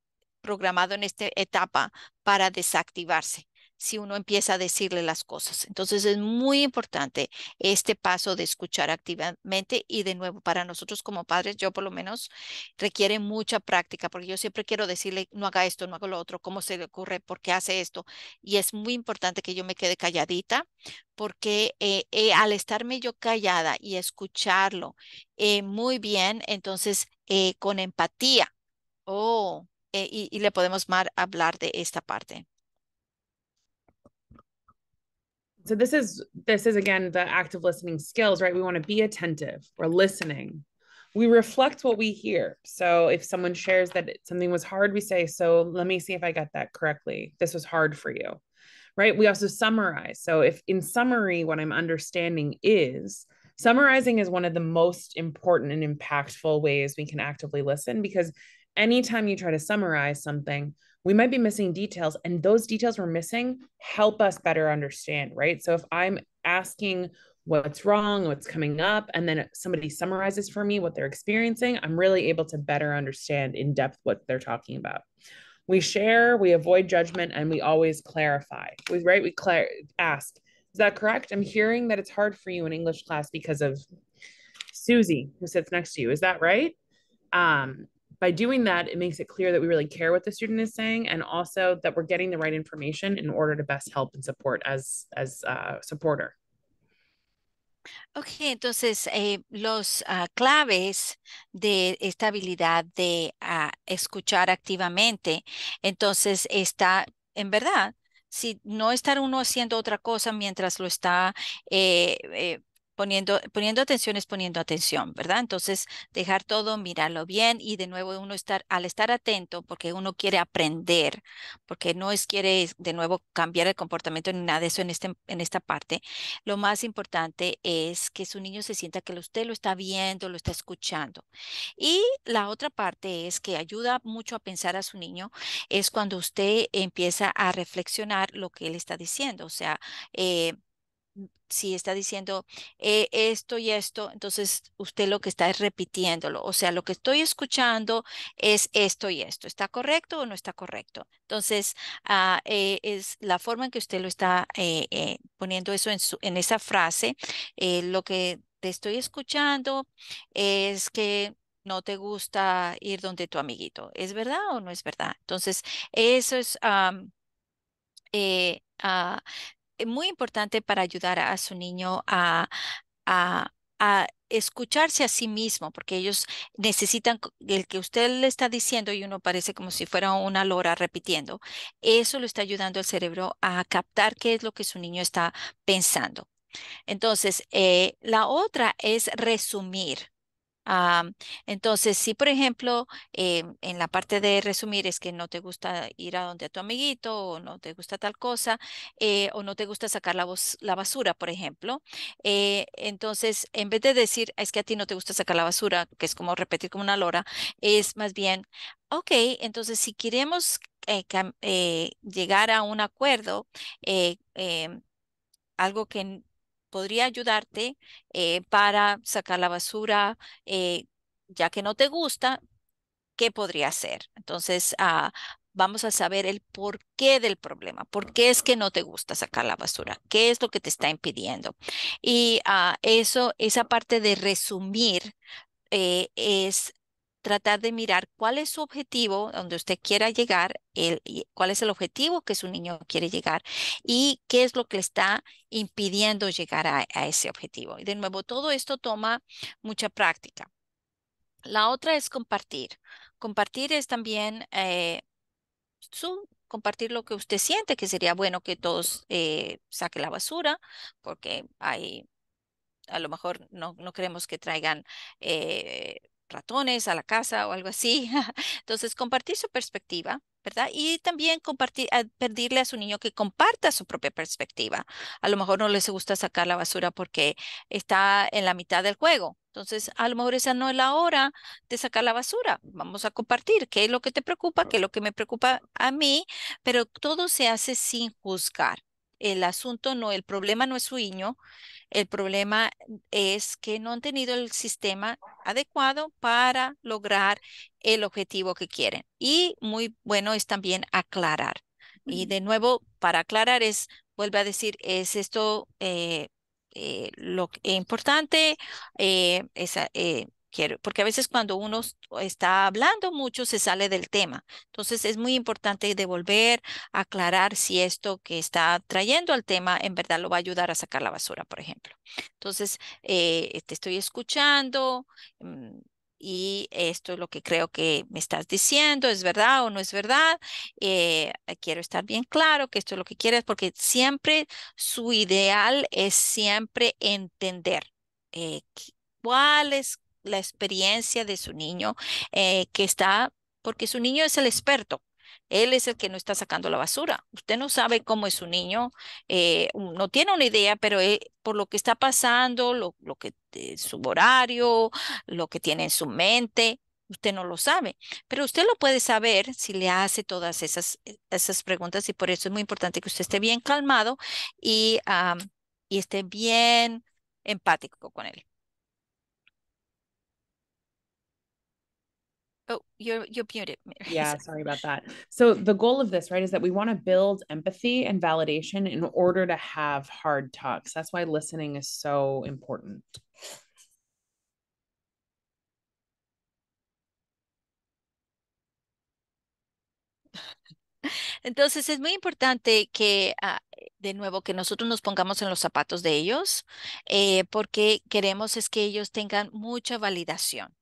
programado en esta etapa para desactivarse si uno empieza a decirle las cosas. Entonces es muy importante este paso de escuchar activamente y de nuevo para nosotros como padres, yo por lo menos requiere mucha práctica porque yo siempre quiero decirle no haga esto, no haga lo otro, cómo se le ocurre, por qué hace esto. Y es muy importante que yo me quede calladita porque eh, eh, al estarme yo callada y escucharlo eh, muy bien, entonces con empatía, oh, Eh, y, y, le podemos hablar de esta parte. so this is this is again the active listening skills right we want to be attentive we're listening we reflect what we hear so if someone shares that something was hard we say so let me see if i got that correctly this was hard for you right? We also summarize. So if in summary, what I'm understanding is summarizing is one of the most important and impactful ways we can actively listen because anytime you try to summarize something, we might be missing details and those details we're missing help us better understand, right? So if I'm asking what's wrong, what's coming up, and then somebody summarizes for me what they're experiencing, I'm really able to better understand in depth what they're talking about. We share, we avoid judgment, and we always clarify. We right, we clar- ask. Is that correct? I'm hearing that it's hard for you in English class because of Susie, who sits next to you. Is that right? Um, by doing that, it makes it clear that we really care what the student is saying, and also that we're getting the right information in order to best help and support as as supporter. Ok, entonces eh, los uh, claves de esta habilidad de uh, escuchar activamente, entonces está, en verdad, si no estar uno haciendo otra cosa mientras lo está eh, eh, poniendo, poniendo atención es poniendo atención, ¿verdad? Entonces, dejar todo, mirarlo bien y de nuevo uno estar, al estar atento, porque uno quiere aprender, porque no es quiere de nuevo cambiar el comportamiento ni nada de eso en, este, en esta parte, lo más importante es que su niño se sienta que usted lo está viendo, lo está escuchando. Y la otra parte es que ayuda mucho a pensar a su niño, es cuando usted empieza a reflexionar lo que él está diciendo, o sea, eh, si está diciendo eh, esto y esto, entonces usted lo que está es repitiéndolo. O sea, lo que estoy escuchando es esto y esto. ¿Está correcto o no está correcto? Entonces, eh, es la forma en que usted lo está eh, poniendo eso en, su, en esa frase. lo que te estoy escuchando es que no te gusta ir donde tu amiguito. ¿Es verdad o no es verdad? Entonces, eso es... Eh, muy importante para ayudar a su niño a, a, escucharse a sí mismo, porque ellos necesitan el que usted le está diciendo y uno parece como si fuera una lora repitiendo. Eso lo está ayudando al cerebro a captar qué es lo que su niño está pensando. Entonces, eh, la otra es resumir entonces, si por ejemplo, em, en la parte de resumir es que no te gusta ir a donde a tu amiguito o no te gusta tal cosa eh, o no te gusta sacar la, la basura, por ejemplo, eh, entonces en vez de decir es que a ti no te gusta sacar la basura, que es como repetir como una lora, es más bien, ok, entonces si queremos eh, llegar a un acuerdo, em, algo que podría ayudarte eh, para sacar la basura, eh, ya que no te gusta, ¿qué podría hacer? Entonces, ah, vamos a saber el porqué del problema, por qué es que no te gusta sacar la basura, qué es lo que te está impidiendo. Y uh, eso, esa parte de resumir eh, es tratar de mirar cuál es su objetivo, donde usted quiera llegar, el, cuál es el objetivo que su niño quiere llegar y qué es lo que le está impidiendo llegar a, ese objetivo. Y de nuevo, todo esto toma mucha práctica. La otra es compartir. Compartir es también eh, su compartir lo que usted siente, que sería bueno que todos eh, saquen la basura, porque hay, a lo mejor no, no queremos que traigan eh, ratones a la casa o algo así. <laughs> Entonces, compartir su perspectiva, ¿verdad? Y también compartir, pedirle a su niño que comparta su propia perspectiva. A lo mejor no les gusta sacar la basura porque está en la mitad del juego. Entonces, a lo mejor esa no es la hora de sacar la basura. Vamos a compartir qué es lo que te preocupa, qué es lo que me preocupa a mí, pero todo se hace sin juzgar. El asunto no, el problema no es su niño, el problema es que no han tenido el sistema adecuado para lograr el objetivo que quieren. Y muy bueno es también aclarar. Y de nuevo, para aclarar es, vuelve a decir, es esto eh, eh, lo importante, eh, quiero, porque a veces cuando uno está hablando mucho se sale del tema. Entonces es muy importante devolver, aclarar si esto que está trayendo al tema en verdad lo va a ayudar a sacar la basura, por ejemplo. Entonces, eh, te estoy escuchando. Mm, y esto es lo que creo que me estás diciendo, ¿es verdad o no es verdad? Eh, quiero estar bien claro que esto es lo que quieres, porque siempre su ideal es siempre entender eh, cuál es la experiencia de su niño eh, que está, porque su niño es el experto. Él es el que no está sacando la basura. Usted no sabe cómo es su niño, eh, no tiene una idea, pero eh, por lo que está pasando, lo, lo que su horario, lo que tiene en su mente, usted no lo sabe, pero usted lo puede saber si le hace todas esas, esas preguntas y por eso es muy importante que usted esté bien calmado y, y esté bien empático con él. Oh, you're you're muted. <laughs> Yeah, sorry about that. So the goal of this, right, is that we want to build empathy and validation in order to have hard talks. That's why listening is so important. <laughs> Entonces es muy importante que, ah, de nuevo, que nosotros nos pongamos en los zapatos de ellos, eh, porque queremos es que ellos tengan mucha validación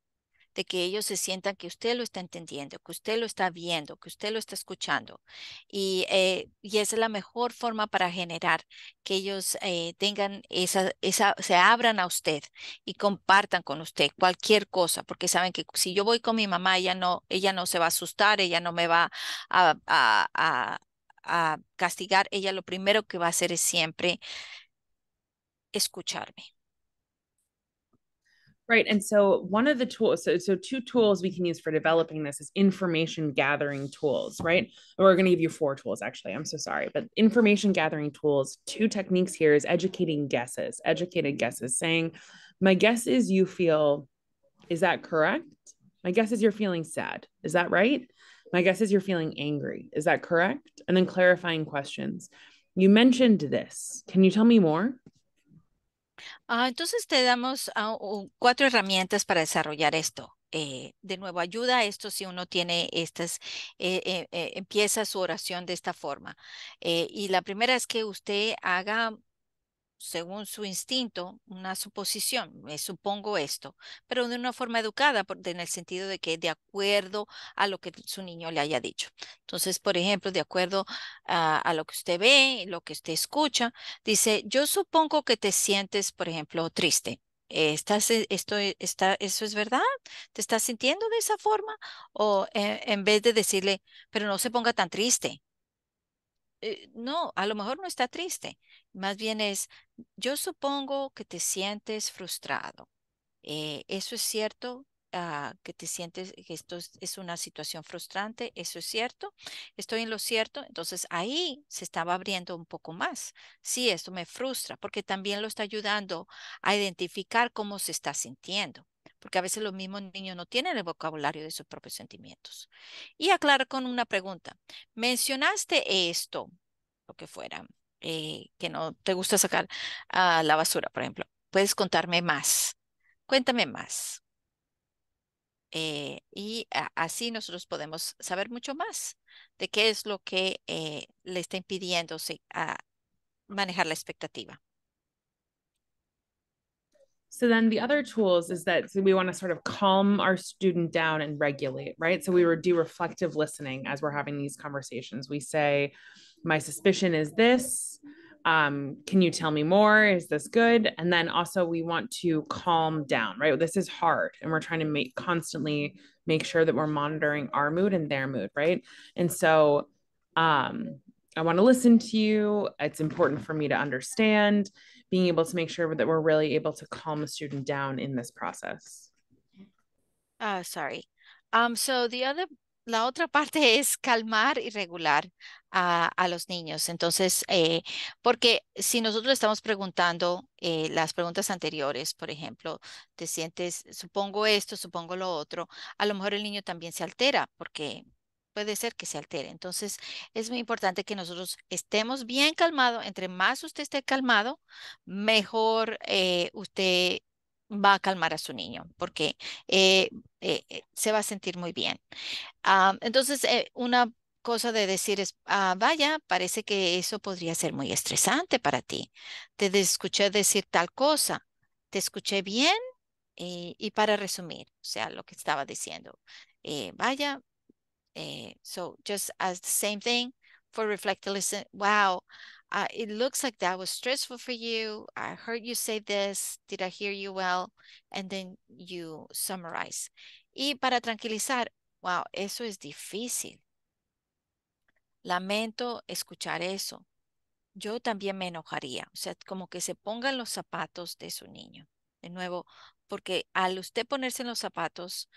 de que ellos se sientan que usted lo está entendiendo, que usted lo está viendo, que usted lo está escuchando. Y, eh, y esa es la mejor forma para generar que ellos eh, tengan esa, esa, se abran a usted y compartan con usted cualquier cosa, porque saben que si yo voy con mi mamá, ella no, ella no se va a asustar, ella no me va a, a, a, a castigar, ella lo primero que va a hacer es siempre escucharme. Right. And so one of the tools, so, so two tools we can use for developing this is information gathering tools, right? We're going to give you four tools, actually. I'm so sorry. But information gathering tools, two techniques here is educating guesses, educated guesses, saying, my guess is you feel, is that correct? My guess is you're feeling sad. Is that right? My guess is you're feeling angry. Is that correct? And then clarifying questions. You mentioned this. Can you tell me more? Ah, entonces te damos ah, cuatro herramientas para desarrollar esto. Eh, de nuevo, ayuda a esto si uno tiene estas, eh, eh, empieza su oración de esta forma. y la primera es que usted haga según su instinto, una suposición, me supongo esto, pero de una forma educada, en el sentido de que de acuerdo a lo que su niño le haya dicho. Entonces, por ejemplo, de acuerdo a, lo que usted ve, lo que usted escucha, dice, yo supongo que te sientes, por ejemplo, triste. ¿Estás, e, esto, está, ¿Eso es verdad? ¿Te estás sintiendo de esa forma? O eh, en vez de decirle, pero no se ponga tan triste, eh, no, a lo mejor no está triste, más bien es, yo supongo que te sientes frustrado. Eh, ¿Eso es cierto? Ah, que te sientes que esto es, una situación frustrante, eso es cierto, estoy en lo cierto, entonces ahí se estaba abriendo un poco más. Sí, esto me frustra porque también lo está ayudando a identificar cómo se está sintiendo porque a veces los mismos niños no tienen el vocabulario de sus propios sentimientos. Y aclara con una pregunta. Mencionaste esto, lo que fuera, eh, que no te gusta sacar a la basura, por ejemplo. ¿Puedes contarme más? Cuéntame más. Eh, y así nosotros podemos saber mucho más de qué es lo que eh, le está impidiendo a manejar la expectativa. So then the other tools is that so we want to sort of calm our student down and regulate, right? So we would do reflective listening as we're having these conversations. We say, my suspicion is this. Um, can you tell me more? Is this good? And then also we want to calm down, right? This is hard. And we're trying to make constantly make sure that we're monitoring our mood and their mood, right? And so um, I want to listen to you. It's important for me to understand being able to make sure that we're really able to calm a student down in this process. Uh, sorry. Um, so the other la otra parte <laughs> es calmar y regular a, a los niños. Entonces, eh, porque si nosotros estamos preguntando eh, las preguntas anteriores, por ejemplo, te sientes, supongo esto, supongo lo otro, a lo mejor el niño también se altera porque puede ser que se altere. Entonces, es muy importante que nosotros estemos bien calmados. Entre más usted esté calmado, mejor eh, usted va a calmar a su niño, porque eh, eh, se va a sentir muy bien. Ah, entonces, una cosa de decir es, ah, vaya, parece que eso podría ser muy estresante para ti. Te escuché decir tal cosa, te escuché bien y, para resumir, o sea, lo que estaba diciendo, vaya, uh, so just as the same thing for reflect to listen. Wow, uh, it looks like that was stressful for you. I heard you say this. Did I hear you well? And then you summarize. Y para tranquilizar, wow, eso es difícil. lamento escuchar eso. Yo también me enojaría, o sea, como que se pongan los zapatos de su niño. De nuevo, porque al usted ponerse en los zapatos,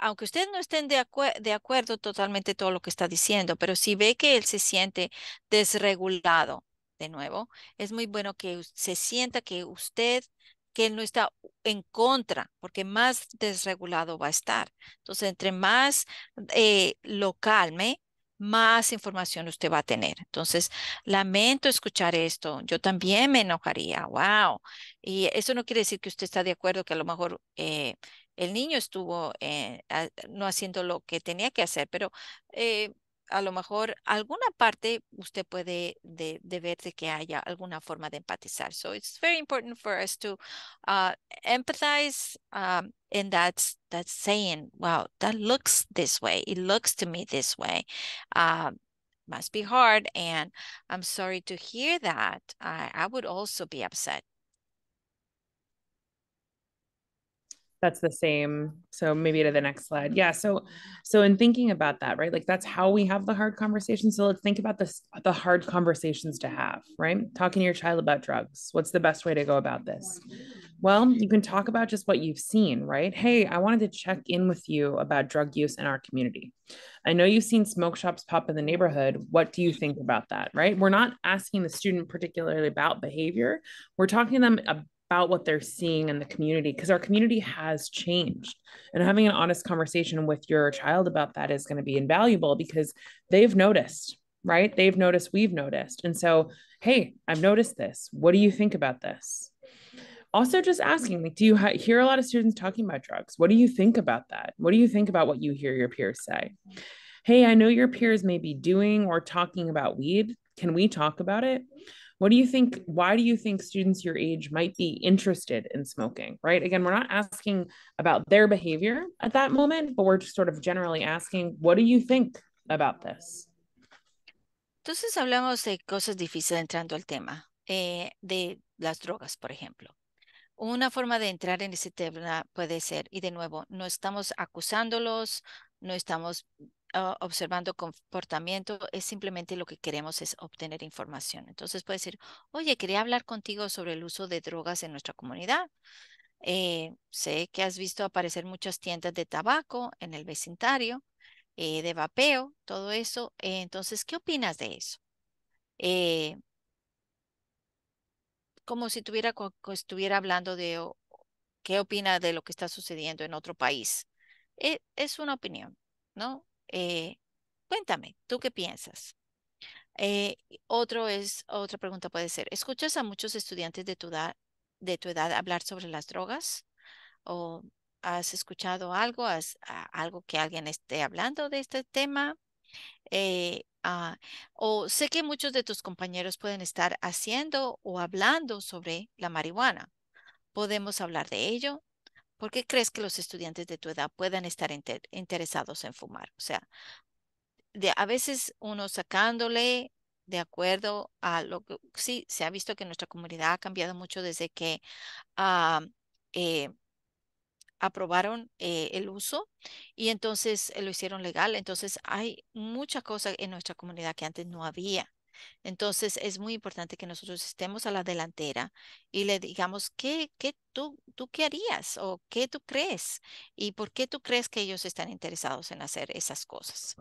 aunque usted no estén de, de acuerdo totalmente todo lo que está diciendo, pero si ve que él se siente desregulado, de nuevo, es muy bueno que se sienta que usted que él no está en contra, porque más desregulado va a estar. Entonces, entre más eh, lo calme, más información usted va a tener. Entonces, lamento escuchar esto. Yo también me enojaría. Wow. Y eso no quiere decir que usted está de acuerdo que a lo mejor eh, el niño estuvo eh, no haciendo lo que tenía que hacer, pero eh, a lo mejor alguna parte usted puede de, de, ver de que haya alguna forma de empatizar. So it's very important for us to uh, empathize um, and that's that's saying, wow, that looks this way. It looks to me this way. Uh, must be hard. And I'm sorry to hear that. I, I would also be upset. That's the same. So maybe to the next slide. Yeah so so in thinking about that right like that's how we have the hard conversations. So let's think about this the hard conversations to have right? Talking to your child about drugs. What's the best way to go about this? Well you can talk about just what you've seen right? Hey i wanted to check in with you about drug use in our community. I know you've seen smoke shops pop in the neighborhood. What do you think about that right? We're not asking the student particularly about behavior. We're talking to them about what they're seeing in the community because our community has changed. And having an honest conversation with your child about that is going to be invaluable because they've noticed, right? They've noticed, we've noticed. And so, hey, I've noticed this. What do you think about this? Also, just asking, like, do you ha- hear a lot of students talking about drugs? What do you think about that? What do you think about what you hear your peers say? Hey, I know your peers may be doing or talking about weed. Can we talk about it? What do you think why do you think students your age might be interested in smoking right? Again we're not asking about their behavior at that moment but we're just sort of generally asking what do you think about this? Entonces hablamos de cosas difíciles entrando al tema eh, de las drogas por ejemplo. Una forma de entrar en ese tema puede ser y de nuevo no estamos acusándolos no estamos uh, observando comportamiento, es simplemente lo que queremos es obtener información. Entonces puede decir, oye, quería hablar contigo sobre el uso de drogas en nuestra comunidad. Eh, sé que has visto aparecer muchas tiendas de tabaco en el vecindario, eh, de vapeo, todo eso. Eh, entonces, ¿qué opinas de eso? Como si tuviera, estuviera hablando de qué opina de lo que está sucediendo en otro país. Es una opinión, ¿no? Eh, cuéntame, ¿tú qué piensas? Eh, otro es, otra pregunta puede ser, ¿escuchas a muchos estudiantes de tu edad, hablar sobre las drogas? ¿O has escuchado algo, algo que alguien esté hablando de este tema? Eh, ah, o sé que muchos de tus compañeros pueden estar haciendo o hablando sobre la marihuana. ¿Podemos hablar de ello? ¿Por qué crees que los estudiantes de tu edad puedan estar interesados en fumar? O sea, de, a veces uno sacándole de acuerdo a lo que sí, se ha visto que nuestra comunidad ha cambiado mucho desde que ah, eh, aprobaron eh, el uso y entonces lo hicieron legal. Entonces hay mucha cosa en nuestra comunidad que antes no había. Entonces es muy importante que nosotros estemos a la delantera y le digamos, ¿qué, qué tú, tú qué harías o qué tú crees? ¿Y por qué tú crees que ellos están interesados en hacer esas cosas?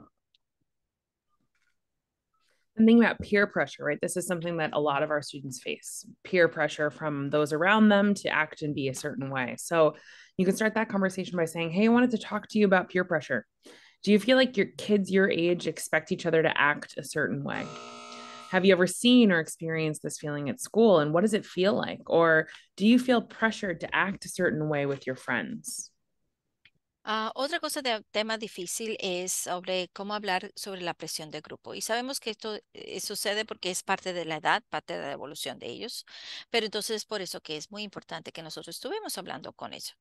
Thinking about peer pressure, right? This is something that a lot of our students face peer pressure from those around them to act and be a certain way. So you can start that conversation by saying, Hey, I wanted to talk to you about peer pressure. Do you feel like your kids your age expect each other to act a certain way? Have you ever seen or experienced this feeling at school? And what does it feel like? Or do you feel pressured to act a certain way with your friends? Uh, otra cosa de tema difícil es sobre cómo hablar sobre la presión de grupo. Y sabemos que esto eh, sucede porque es parte de la edad, parte de la evolución de ellos. Pero entonces por eso que es muy importante que nosotros estuvimos hablando con ellos.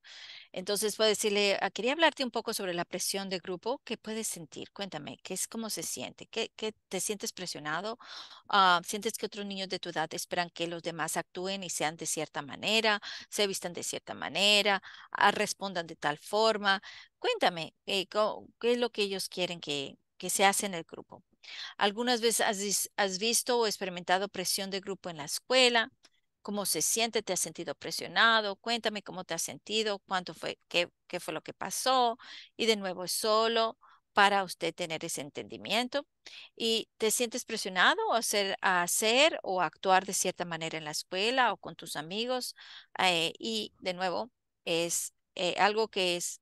Entonces puedo decirle, ah, quería hablarte un poco sobre la presión de grupo. ¿Qué puedes sentir? Cuéntame, ¿qué es cómo se siente? ¿Qué, qué te sientes presionado? Uh, ¿Sientes que otros niños de tu edad esperan que los demás actúen y sean de cierta manera, se vistan de cierta manera, respondan de tal forma? Cuéntame, eh, ¿qué es lo que ellos quieren que, que se hace en el grupo. Algunas veces has, visto o experimentado presión de grupo en la escuela. ¿Cómo se siente? ¿Te has sentido presionado? Cuéntame cómo te has sentido, cuánto fue, qué, qué fue lo que pasó. Y de nuevo solo para usted tener ese entendimiento. ¿Y te sientes presionado a hacer, a hacer o actuar de cierta manera en la escuela o con tus amigos? Eh, y de nuevo, es eh, algo que es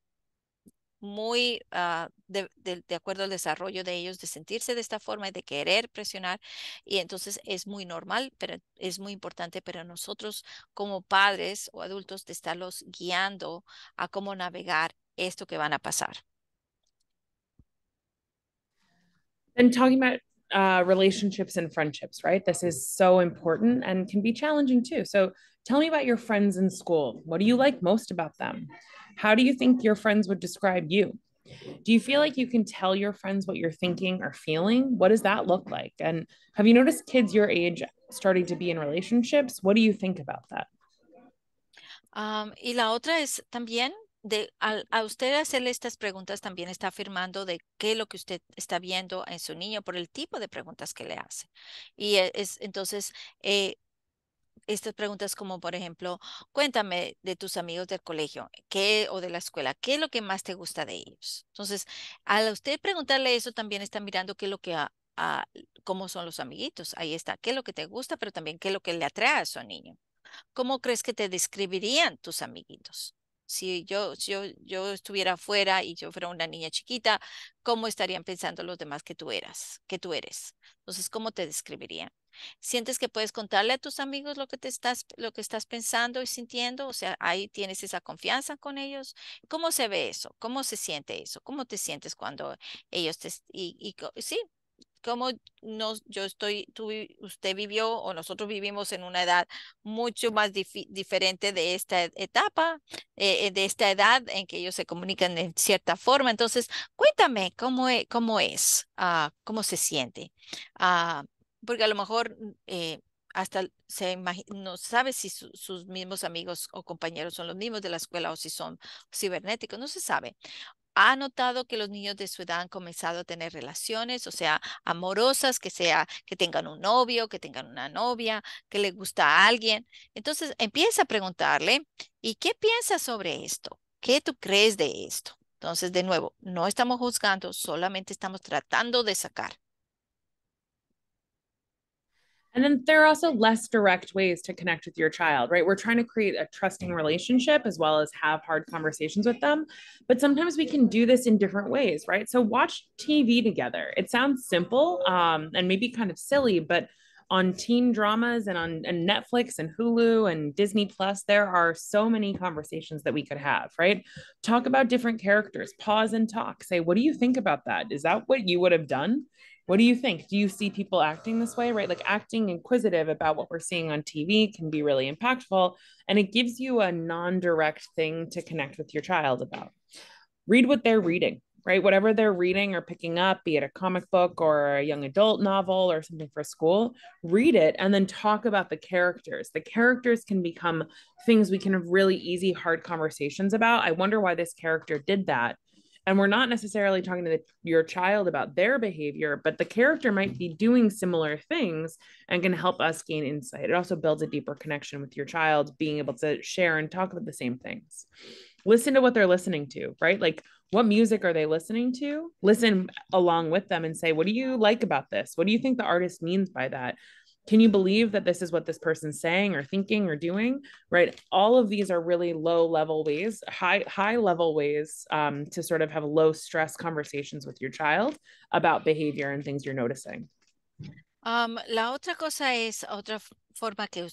muy uh, de, de, de, acuerdo al desarrollo de ellos, de sentirse de esta forma y de querer presionar. Y entonces es muy normal, pero es muy importante para nosotros como padres o adultos de estarlos guiando a cómo navegar esto que van a pasar. And talking about uh, relationships and friendships, right? This is so important and can be challenging too. So tell me about your friends in school. What do you like most about them? How do you think your friends would describe you? Do you feel like you can tell your friends what you're thinking or feeling? What does that look like? And have you noticed kids your age starting to be in relationships? What do you think about that? Um, y la otra es también de al, a usted hacerle estas preguntas también está afirmando de qué es lo que usted está viendo en su niño por el tipo de preguntas que le hace. Y es entonces eh, estas preguntas como, por ejemplo, cuéntame de tus amigos del colegio qué, o de la escuela, ¿qué es lo que más te gusta de ellos? Entonces, al usted preguntarle eso, también está mirando qué es lo que, a, a, cómo son los amiguitos. Ahí está, qué es lo que te gusta, pero también qué es lo que le atrae a su niño. ¿Cómo crees que te describirían tus amiguitos? Si yo, yo, yo estuviera afuera y yo fuera una niña chiquita, ¿cómo estarían pensando los demás que tú eras, que tú eres? Entonces, ¿cómo te describirían? ¿Sientes que puedes contarle a tus amigos lo que te estás, lo que estás pensando y sintiendo? O sea, ahí tienes esa confianza con ellos. ¿Cómo se ve eso? ¿Cómo se siente eso? ¿Cómo te sientes cuando ellos te y, y sí, como nos, yo estoy, tú, usted vivió o nosotros vivimos en una edad mucho más diferente de esta etapa, eh, de esta edad en que ellos se comunican de cierta forma. Entonces, cuéntame cómo, es, cómo es, uh, cómo se siente. Uh, porque a lo mejor eh, hasta se no sabe si su, sus mismos amigos o compañeros son los mismos de la escuela o si son cibernéticos, no se sabe. ¿Ha notado que los niños de su edad han comenzado a tener relaciones, o sea, amorosas, que sea que tengan un novio, que tengan una novia, que le gusta a alguien? Entonces empieza a preguntarle, ¿y qué piensas sobre esto? ¿Qué tú crees de esto? Entonces, de nuevo, no estamos juzgando, solamente estamos tratando de sacar. And then there are also less direct ways to connect with your child, right? We're trying to create a trusting relationship as well as have hard conversations with them. But sometimes we can do this in different ways, right? So watch TV together. It sounds simple um, and maybe kind of silly, but on teen dramas and on and Netflix and Hulu and Disney Plus, there are so many conversations that we could have, right? Talk about different characters, pause and talk. Say, what do you think about that? Is that what you would have done? What do you think? Do you see people acting this way, right? Like acting inquisitive about what we're seeing on TV can be really impactful. And it gives you a non direct thing to connect with your child about. Read what they're reading, right? Whatever they're reading or picking up, be it a comic book or a young adult novel or something for school, read it and then talk about the characters. The characters can become things we can have really easy, hard conversations about. I wonder why this character did that and we're not necessarily talking to the, your child about their behavior but the character might be doing similar things and can help us gain insight. It also builds a deeper connection with your child being able to share and talk about the same things. Listen to what they're listening to right? Like what music are they listening to? Listen along with them and say what do you like about this? What do you think the artist means by that can you believe that this is what this person's saying or thinking or doing right? All of these are really low level ways high high level ways um, to sort of have low stress conversations with your child about behavior and things you're noticing. Um, la otra cosa es otra forma que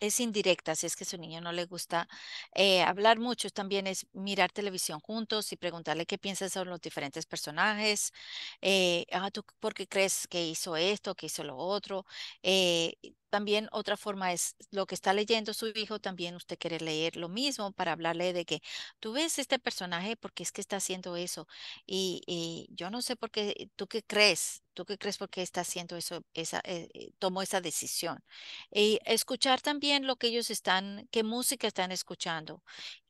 es indirecta, si es que a su niño no le gusta eh, hablar mucho, también es mirar televisión juntos y preguntarle qué piensas sobre los diferentes personajes, eh, ah, ¿tú por qué crees que hizo esto, que hizo lo otro? Eh, también otra forma es lo que está leyendo su hijo, también usted quiere leer lo mismo para hablarle de que tú ves este personaje porque es que está haciendo eso y, y yo no sé por qué, tú qué crees, tú qué crees por qué está haciendo eso, esa, eh, eh, tomó esa decisión. Y escuchar también lo que ellos están, qué música están escuchando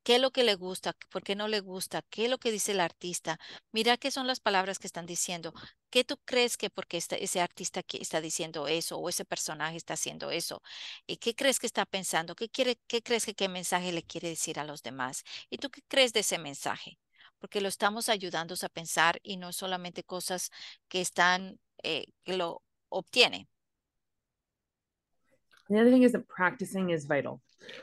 qué es lo que le gusta, por qué no le gusta, qué es lo que dice el artista. Mira qué son las palabras que están diciendo. ¿Qué tú crees que porque este, ese artista está diciendo eso o ese personaje está haciendo eso? ¿Y qué crees que está pensando? ¿Qué, quiere, qué crees que qué mensaje le quiere decir a los demás? ¿Y tú qué crees de ese mensaje? Porque lo estamos ayudando a pensar y no solamente cosas que están, eh, que lo obtiene. The other thing is that practicing is vital,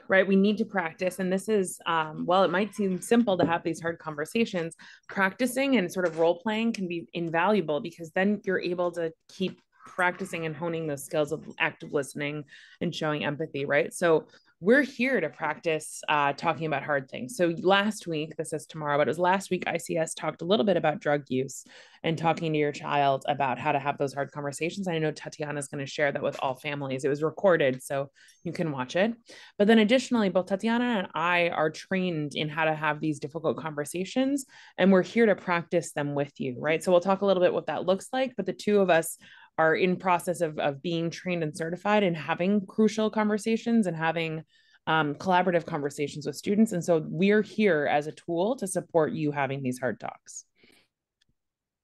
right? We need to practice. And this is, um, while it might seem simple to have these hard conversations, practicing and sort of role playing can be invaluable because then you're able to keep practicing and honing those skills of active listening and showing empathy, right? So we're here to practice uh, talking about hard things. So last week, this is tomorrow, but it was last week, ICS talked a little bit about drug use and talking to your child about how to have those hard conversations. I know Tatiana is going to share that with all families. It was recorded, so you can watch it. But then additionally, both Tatiana and I are trained in how to have these difficult conversations, and we're here to practice them with you, right? So we'll talk a little bit what that looks like, but the two of us are in process of, of being trained and certified and having crucial conversations and having um, collaborative conversations with students. And so we're here as a tool to support you having these hard talks.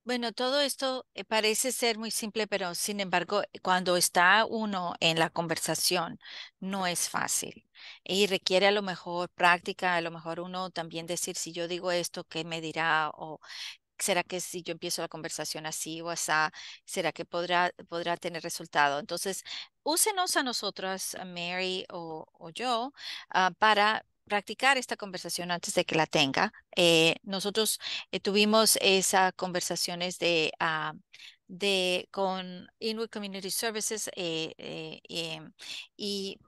Bueno, todo esto eh, parece ser muy simple, pero sin embargo, cuando está uno en la conversación, no es fácil y requiere a lo mejor práctica, a lo mejor uno también decir, si yo digo esto, ¿qué me dirá? O ¿será que si yo empiezo la conversación así o así, será que podrá, podrá tener resultado? Entonces, úsenos a nosotras, Mary o, yo, ah, para practicar esta conversación antes de que la tenga. Eh, nosotros eh, tuvimos esas conversaciones de, ah, de con Inuit Community Services eh, em, y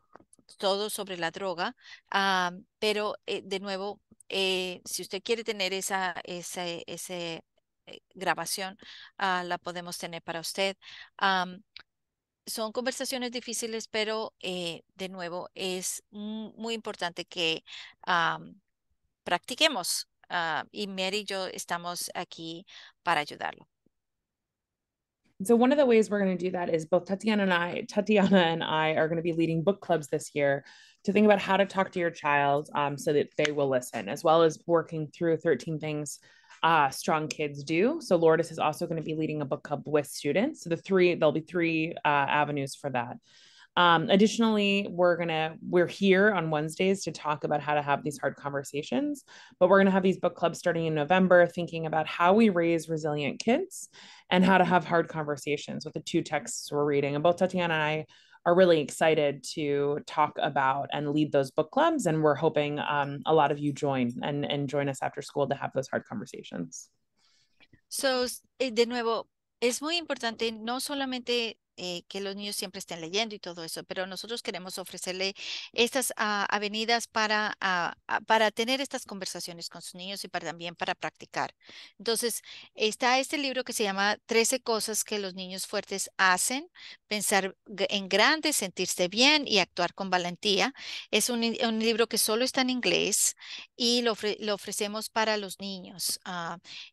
todo sobre la droga, ah, pero de nuevo eh, si usted quiere tener esa, esa, eh, grabación, ah, la podemos tener para usted. son conversaciones difíciles, pero eh, de nuevo es muy importante que practiquemos. Ah, y Mary y yo estamos aquí para ayudarlo. So one of the ways we're going to do that is both Tatiana and I, Tatiana and I are going to be leading book clubs this year to think about how to talk to your child um, so that they will listen, as well as working through 13 things uh, strong kids do. So Lourdes is also going to be leading a book club with students. So the three, there'll be three uh, avenues for that. Um, additionally, we're gonna we're here on Wednesdays to talk about how to have these hard conversations, but we're gonna have these book clubs starting in November, thinking about how we raise resilient kids and how to have hard conversations with the two texts we're reading. And both Tatiana and I are really excited to talk about and lead those book clubs. And we're hoping um, a lot of you join and, and join us after school to have those hard conversations. So, eh, de nuevo, es muy importante no solamente Eh, que los niños siempre estén leyendo y todo eso, pero nosotros queremos ofrecerle estas ah, avenidas para, ah, ah, para tener estas conversaciones con sus niños y para, también para practicar. Entonces, está este libro que se llama 13 cosas que los niños fuertes hacen, pensar en grande, sentirse bien y actuar con valentía. Es un, libro que solo está en inglés y lo, ofrecemos para los niños.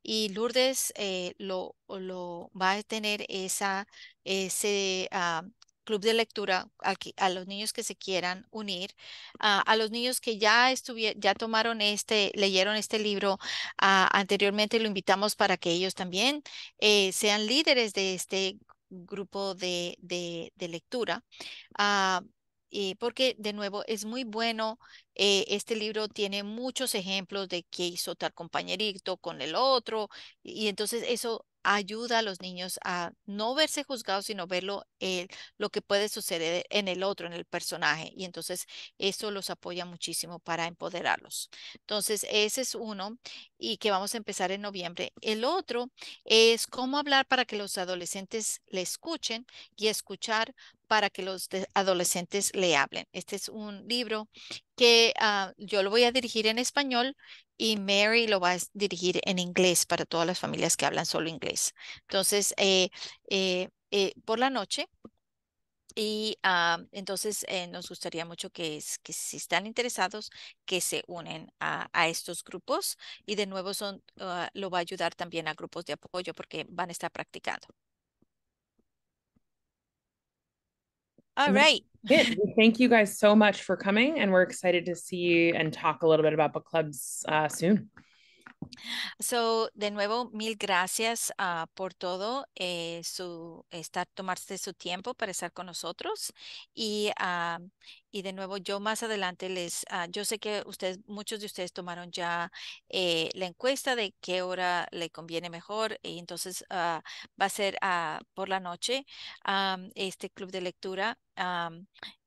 y Lourdes eh, lo, lo va a tener esa ese ah, club de lectura a, los niños que se quieran unir, ah, a los niños que ya ya tomaron este, leyeron este libro ah, anteriormente, lo invitamos para que ellos también eh, sean líderes de este grupo de, de, lectura. y porque de nuevo es muy bueno, eh, este libro tiene muchos ejemplos de qué hizo tal compañerito con el otro, y entonces eso ayuda a los niños a no verse juzgados, sino verlo el, lo que puede suceder en el otro, en el personaje. Y entonces eso los apoya muchísimo para empoderarlos. Entonces, ese es uno y que vamos a empezar en noviembre. El otro es cómo hablar para que los adolescentes le escuchen y escuchar para que los adolescentes le hablen. Este es un libro que ah, yo lo voy a dirigir en español y Mary lo va a dirigir en inglés para todas las familias que hablan solo inglés. Entonces, eh, eh, eh, por la noche. Y ah, entonces nos gustaría mucho que, si están interesados, que se unen a, estos grupos. Y de nuevo son, ah, lo va a ayudar también a grupos de apoyo porque van a estar practicando. All right. <laughs> Thank you guys so much for coming, and we're excited to see and talk a little bit about book clubs uh, soon. So, de nuevo, mil gracias uh, por todo, eh, su estar, tomarse su tiempo para estar con nosotros. Y, uh, y de nuevo, yo más adelante les, uh, yo sé que ustedes, muchos de ustedes tomaron ya eh, la encuesta de qué hora le conviene mejor. Y entonces va a ser por la noche este club de lectura.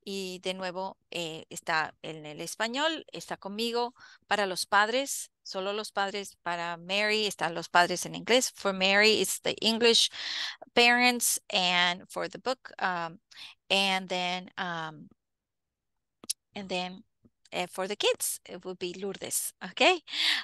Y de nuevo eh, está en el español, está conmigo para los padres, solo los padres, para Mary están los padres en inglés. For Mary, it's the English parents, and for the book, um, and then um, and then uh, for the kids, it would be Lourdes. Okay,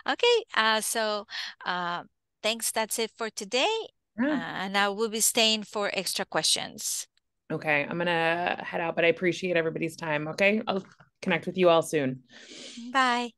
okay. Uh, so uh, thanks. That's it for today. Uh, and I will be staying for extra questions. Okay, I'm gonna head out, but I appreciate everybody's time. Okay, I'll connect with you all soon. Bye.